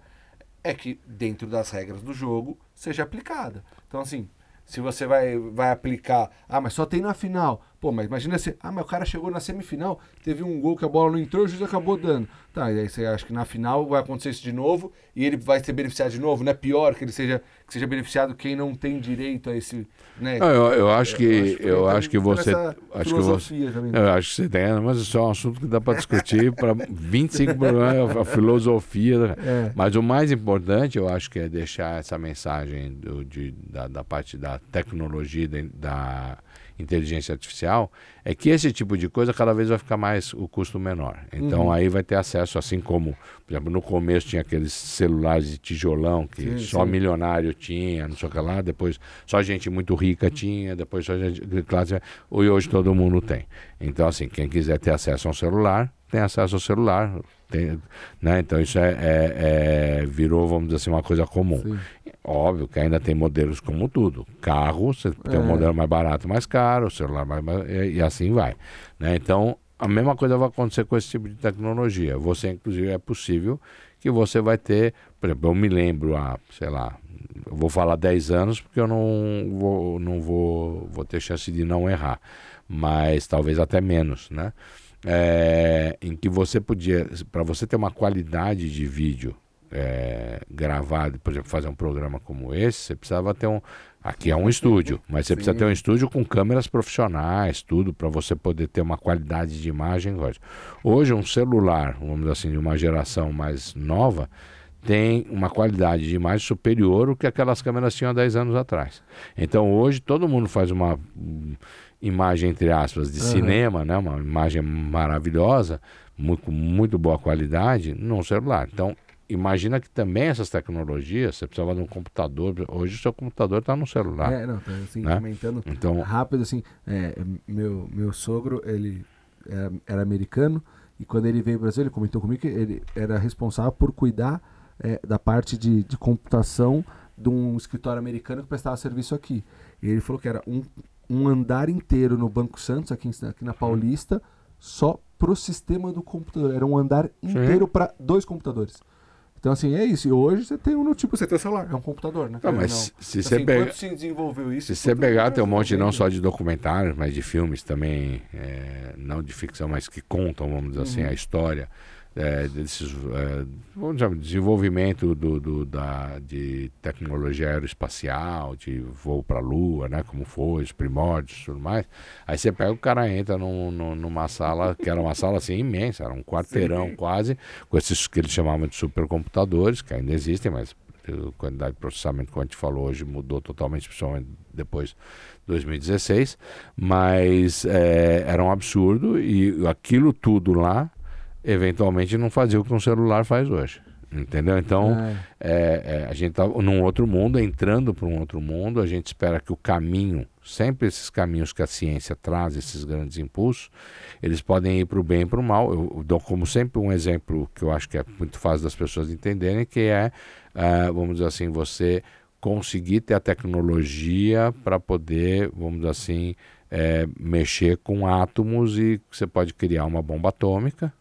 é que dentro das regras do jogo seja aplicada. Então assim, se você vai, vai aplicar, ah, mas só tem na final. Pô, mas imagina se, ah, mas o cara chegou na semifinal, teve um gol que a bola não entrou, o juiz acabou dando. Tá, e aí você acha que na final vai acontecer isso de novo e ele vai ser beneficiado de novo, não é pior que ele seja que seja beneficiado quem não tem direito a esse, né? Não, eu, eu acho que eu acho que, eu acho que você acho que você também. eu acho que você tem, mas isso é um assunto que dá para discutir para 25 programas, a filosofia, é. mas o mais importante eu acho que é deixar essa mensagem do, de, da, da parte da tecnologia da inteligência artificial, é que esse tipo de coisa cada vez vai ficar mais o custo menor. Então uhum. aí vai ter acesso, assim como, por exemplo, no começo tinha aqueles celulares de tijolão que sim, só sim. milionário tinha, não sei o que lá, depois só gente muito rica tinha, depois só gente de classe. E hoje todo mundo tem. Então, assim, quem quiser ter acesso a um celular, tem acesso ao celular. Tem, né? Então isso é, é, é, virou, vamos dizer assim, uma coisa comum. Sim. Óbvio que ainda tem modelos como tudo. Carro, você tem um é. modelo mais barato, mais caro, celular mais, mais e, e, assim vai. Né? Então, a mesma coisa vai acontecer com esse tipo de tecnologia. Você, inclusive, é possível que você vai ter, por exemplo, eu me lembro há, sei lá, eu vou falar 10 anos porque eu não vou, não vou, vou ter chance de não errar, mas talvez até menos, né? É, em que você podia, para você ter uma qualidade de vídeo é, gravado, por exemplo, fazer um programa como esse, você precisava ter um. Aqui é um estúdio, mas você Sim. precisa ter um estúdio com câmeras profissionais, tudo, para você poder ter uma qualidade de imagem. Hoje, um celular, vamos dizer assim, de uma geração mais nova, tem uma qualidade de imagem superior ao que aquelas câmeras tinham há 10 anos atrás. Então, hoje, todo mundo faz uma imagem, entre aspas, de uhum. cinema, né? uma imagem maravilhosa, muito, muito boa qualidade, num celular. Então, imagina que também essas tecnologias, você precisava de um computador, hoje o seu computador está no celular. É, não, tá, assim, né? comentando então, rápido, assim, é, meu, meu sogro, ele era, era, americano, e quando ele veio para o Brasil, ele comentou comigo que ele era responsável por cuidar é, da parte de, de computação de um escritório americano que prestava serviço aqui. E ele falou que era um, um andar inteiro no Banco Santos, aqui, aqui na Paulista, só pro sistema do computador. Era um andar inteiro para dois computadores. Então, assim, é isso. E hoje você tem um tipo, você tem celular, é um computador, né? Não, mas não. se então, você assim, se desenvolveu isso. Se você pegar, tem um monte não só de documentários, mas de filmes também, é, não de ficção, mas que contam, vamos dizer assim, uhum. assim, a história é, desses, é, vamos dizer, desenvolvimento do, do, da, de tecnologia aeroespacial, de voo para a Lua, né, como foi, os primórdios e tudo mais. Aí você pega o cara entra num, num, numa sala, que era uma sala assim imensa, era um quarteirão Sim. quase, com esses que eles chamavam de supercomputadores, que ainda existem, mas a quantidade de processamento que a gente falou hoje mudou totalmente, principalmente depois de 2016, mas é, era um absurdo e aquilo tudo lá eventualmente não fazia o que um celular faz hoje. Entendeu? Então, é, é, a gente está num outro mundo, entrando para um outro mundo. A gente espera que o caminho, sempre esses caminhos que a ciência traz, esses grandes impulsos, eles podem ir para o bem e para o mal. Eu, eu, dou como sempre um exemplo que eu acho que é muito fácil das pessoas entenderem, que é, uh, vamos dizer assim, você conseguir ter a tecnologia para poder, vamos dizer assim, é, mexer com átomos e você pode criar uma bomba atômica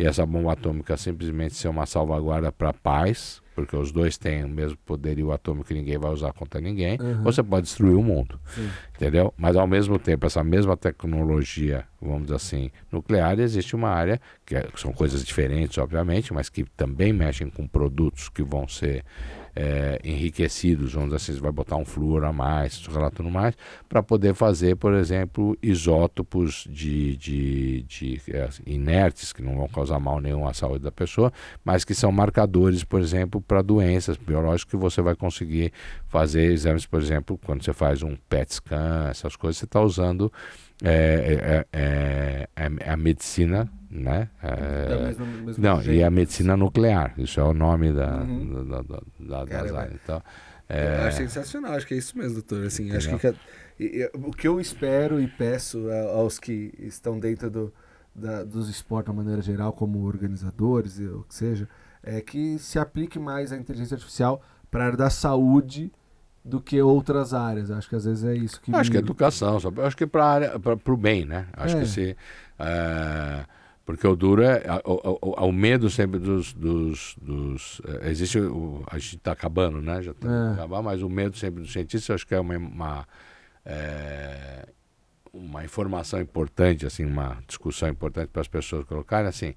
e essa bomba atômica simplesmente ser uma salvaguarda para a paz, porque os dois têm o mesmo poderio atômico que ninguém vai usar contra ninguém, Uhum. você pode destruir o mundo, Sim. entendeu? Mas ao mesmo tempo, essa mesma tecnologia, vamos dizer assim, nuclear, existe uma área que é- são coisas diferentes, obviamente, mas que também mexem com produtos que vão ser é, enriquecidos, vamos dizer assim, você vai botar um flúor a mais, tudo mais, para poder fazer, por exemplo, isótopos de, de, de é, inertes, que não vão causar mal nenhum à saúde da pessoa, mas que são marcadores, por exemplo, para doenças biológicas que você vai conseguir fazer exames, por exemplo, quando você faz um PET scan, essas coisas, você está usando é, é, é, é, é a medicina, né? É, não, e a medicina nuclear, isso é o nome da, Uhum. da, da, da, das áreas. Então, Eu acho sensacional, acho que é isso mesmo, doutor. Assim, acho que, o que eu espero e peço aos que estão dentro do, da- dos esportes de uma maneira geral, como organizadores e o que seja, é que se aplique mais a inteligência artificial para a área da saúde do que outras áreas. Acho que às vezes é isso que. acho que é me- educação, só- acho que para o bem, né? Acho É. que se. é, porque o duro é o, o- o medo sempre dos. dos, dos é, existe. O, a gente está acabando, né? Já está É. acabar, mas o medo sempre dos cientistas, acho que é uma. uma é, uma informação importante, assim, uma discussão importante para as pessoas colocarem, assim,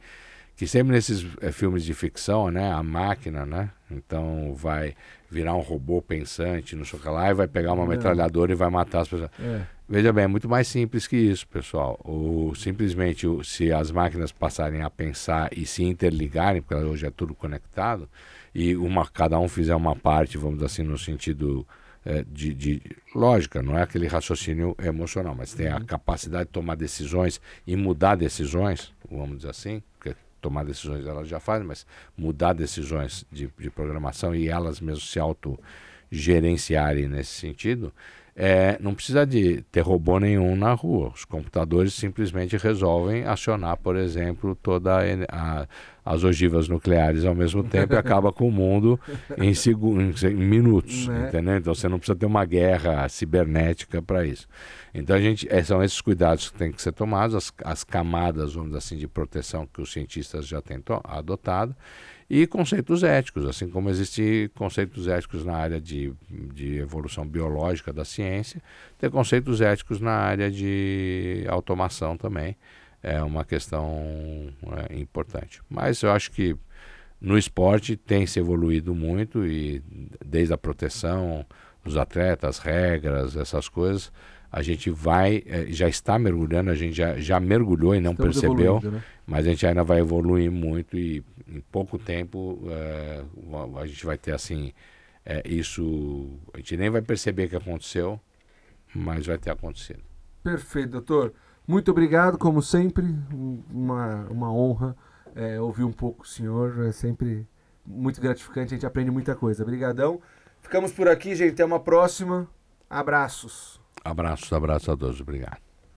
que sempre nesses eh, filmes de ficção, né, a máquina, né, então vai virar um robô pensante, não sei o que lá, e vai pegar uma Não. metralhadora e vai matar as pessoas. É. Veja bem, é muito mais simples que isso, pessoal. O, simplesmente, o- se as máquinas passarem a pensar e se interligarem, porque hoje é tudo conectado, e uma, cada um fizer uma parte, vamos dizer assim, no sentido eh, de, de lógica, não é aquele raciocínio emocional, mas tem a capacidade de tomar decisões e mudar decisões, vamos dizer assim, porque tomar decisões elas já fazem, mas mudar decisões de, de programação e elas mesmas se auto-gerenciarem nesse sentido, é, não precisa de ter robô nenhum na rua. Os computadores simplesmente resolvem acionar, por exemplo, toda a, ener- a- as ogivas nucleares ao mesmo tempo e acaba com o mundo em, em minutos, Né? entendeu? Então você não precisa ter uma guerra cibernética para isso. Então a gente, é, são esses cuidados que têm que ser tomados, as, as camadas, vamos dizer assim, de proteção que os cientistas já têm adotado e conceitos éticos, assim como existem conceitos éticos na área de, de evolução biológica da ciência, tem conceitos éticos na área de automação também. É uma questão é, importante. Mas eu acho que no esporte tem se evoluído muito e desde a proteção dos atletas, regras, essas coisas, a gente vai, eh, já está mergulhando, a gente já, já mergulhou e não Estamos percebeu. né? Mas a gente ainda vai evoluir muito e em pouco tempo eh, a- gente vai ter assim eh, isso. A gente nem vai perceber que aconteceu, mas vai ter acontecido. Perfeito, doutor. Muito obrigado, como sempre. Um- Uma, uma honra é, ouvir um pouco o senhor. É sempre muito gratificante, a gente aprende muita coisa. Obrigadão. Ficamos por aqui, gente. Até uma próxima. Abraços. Abraços, abraços a todos, obrigado.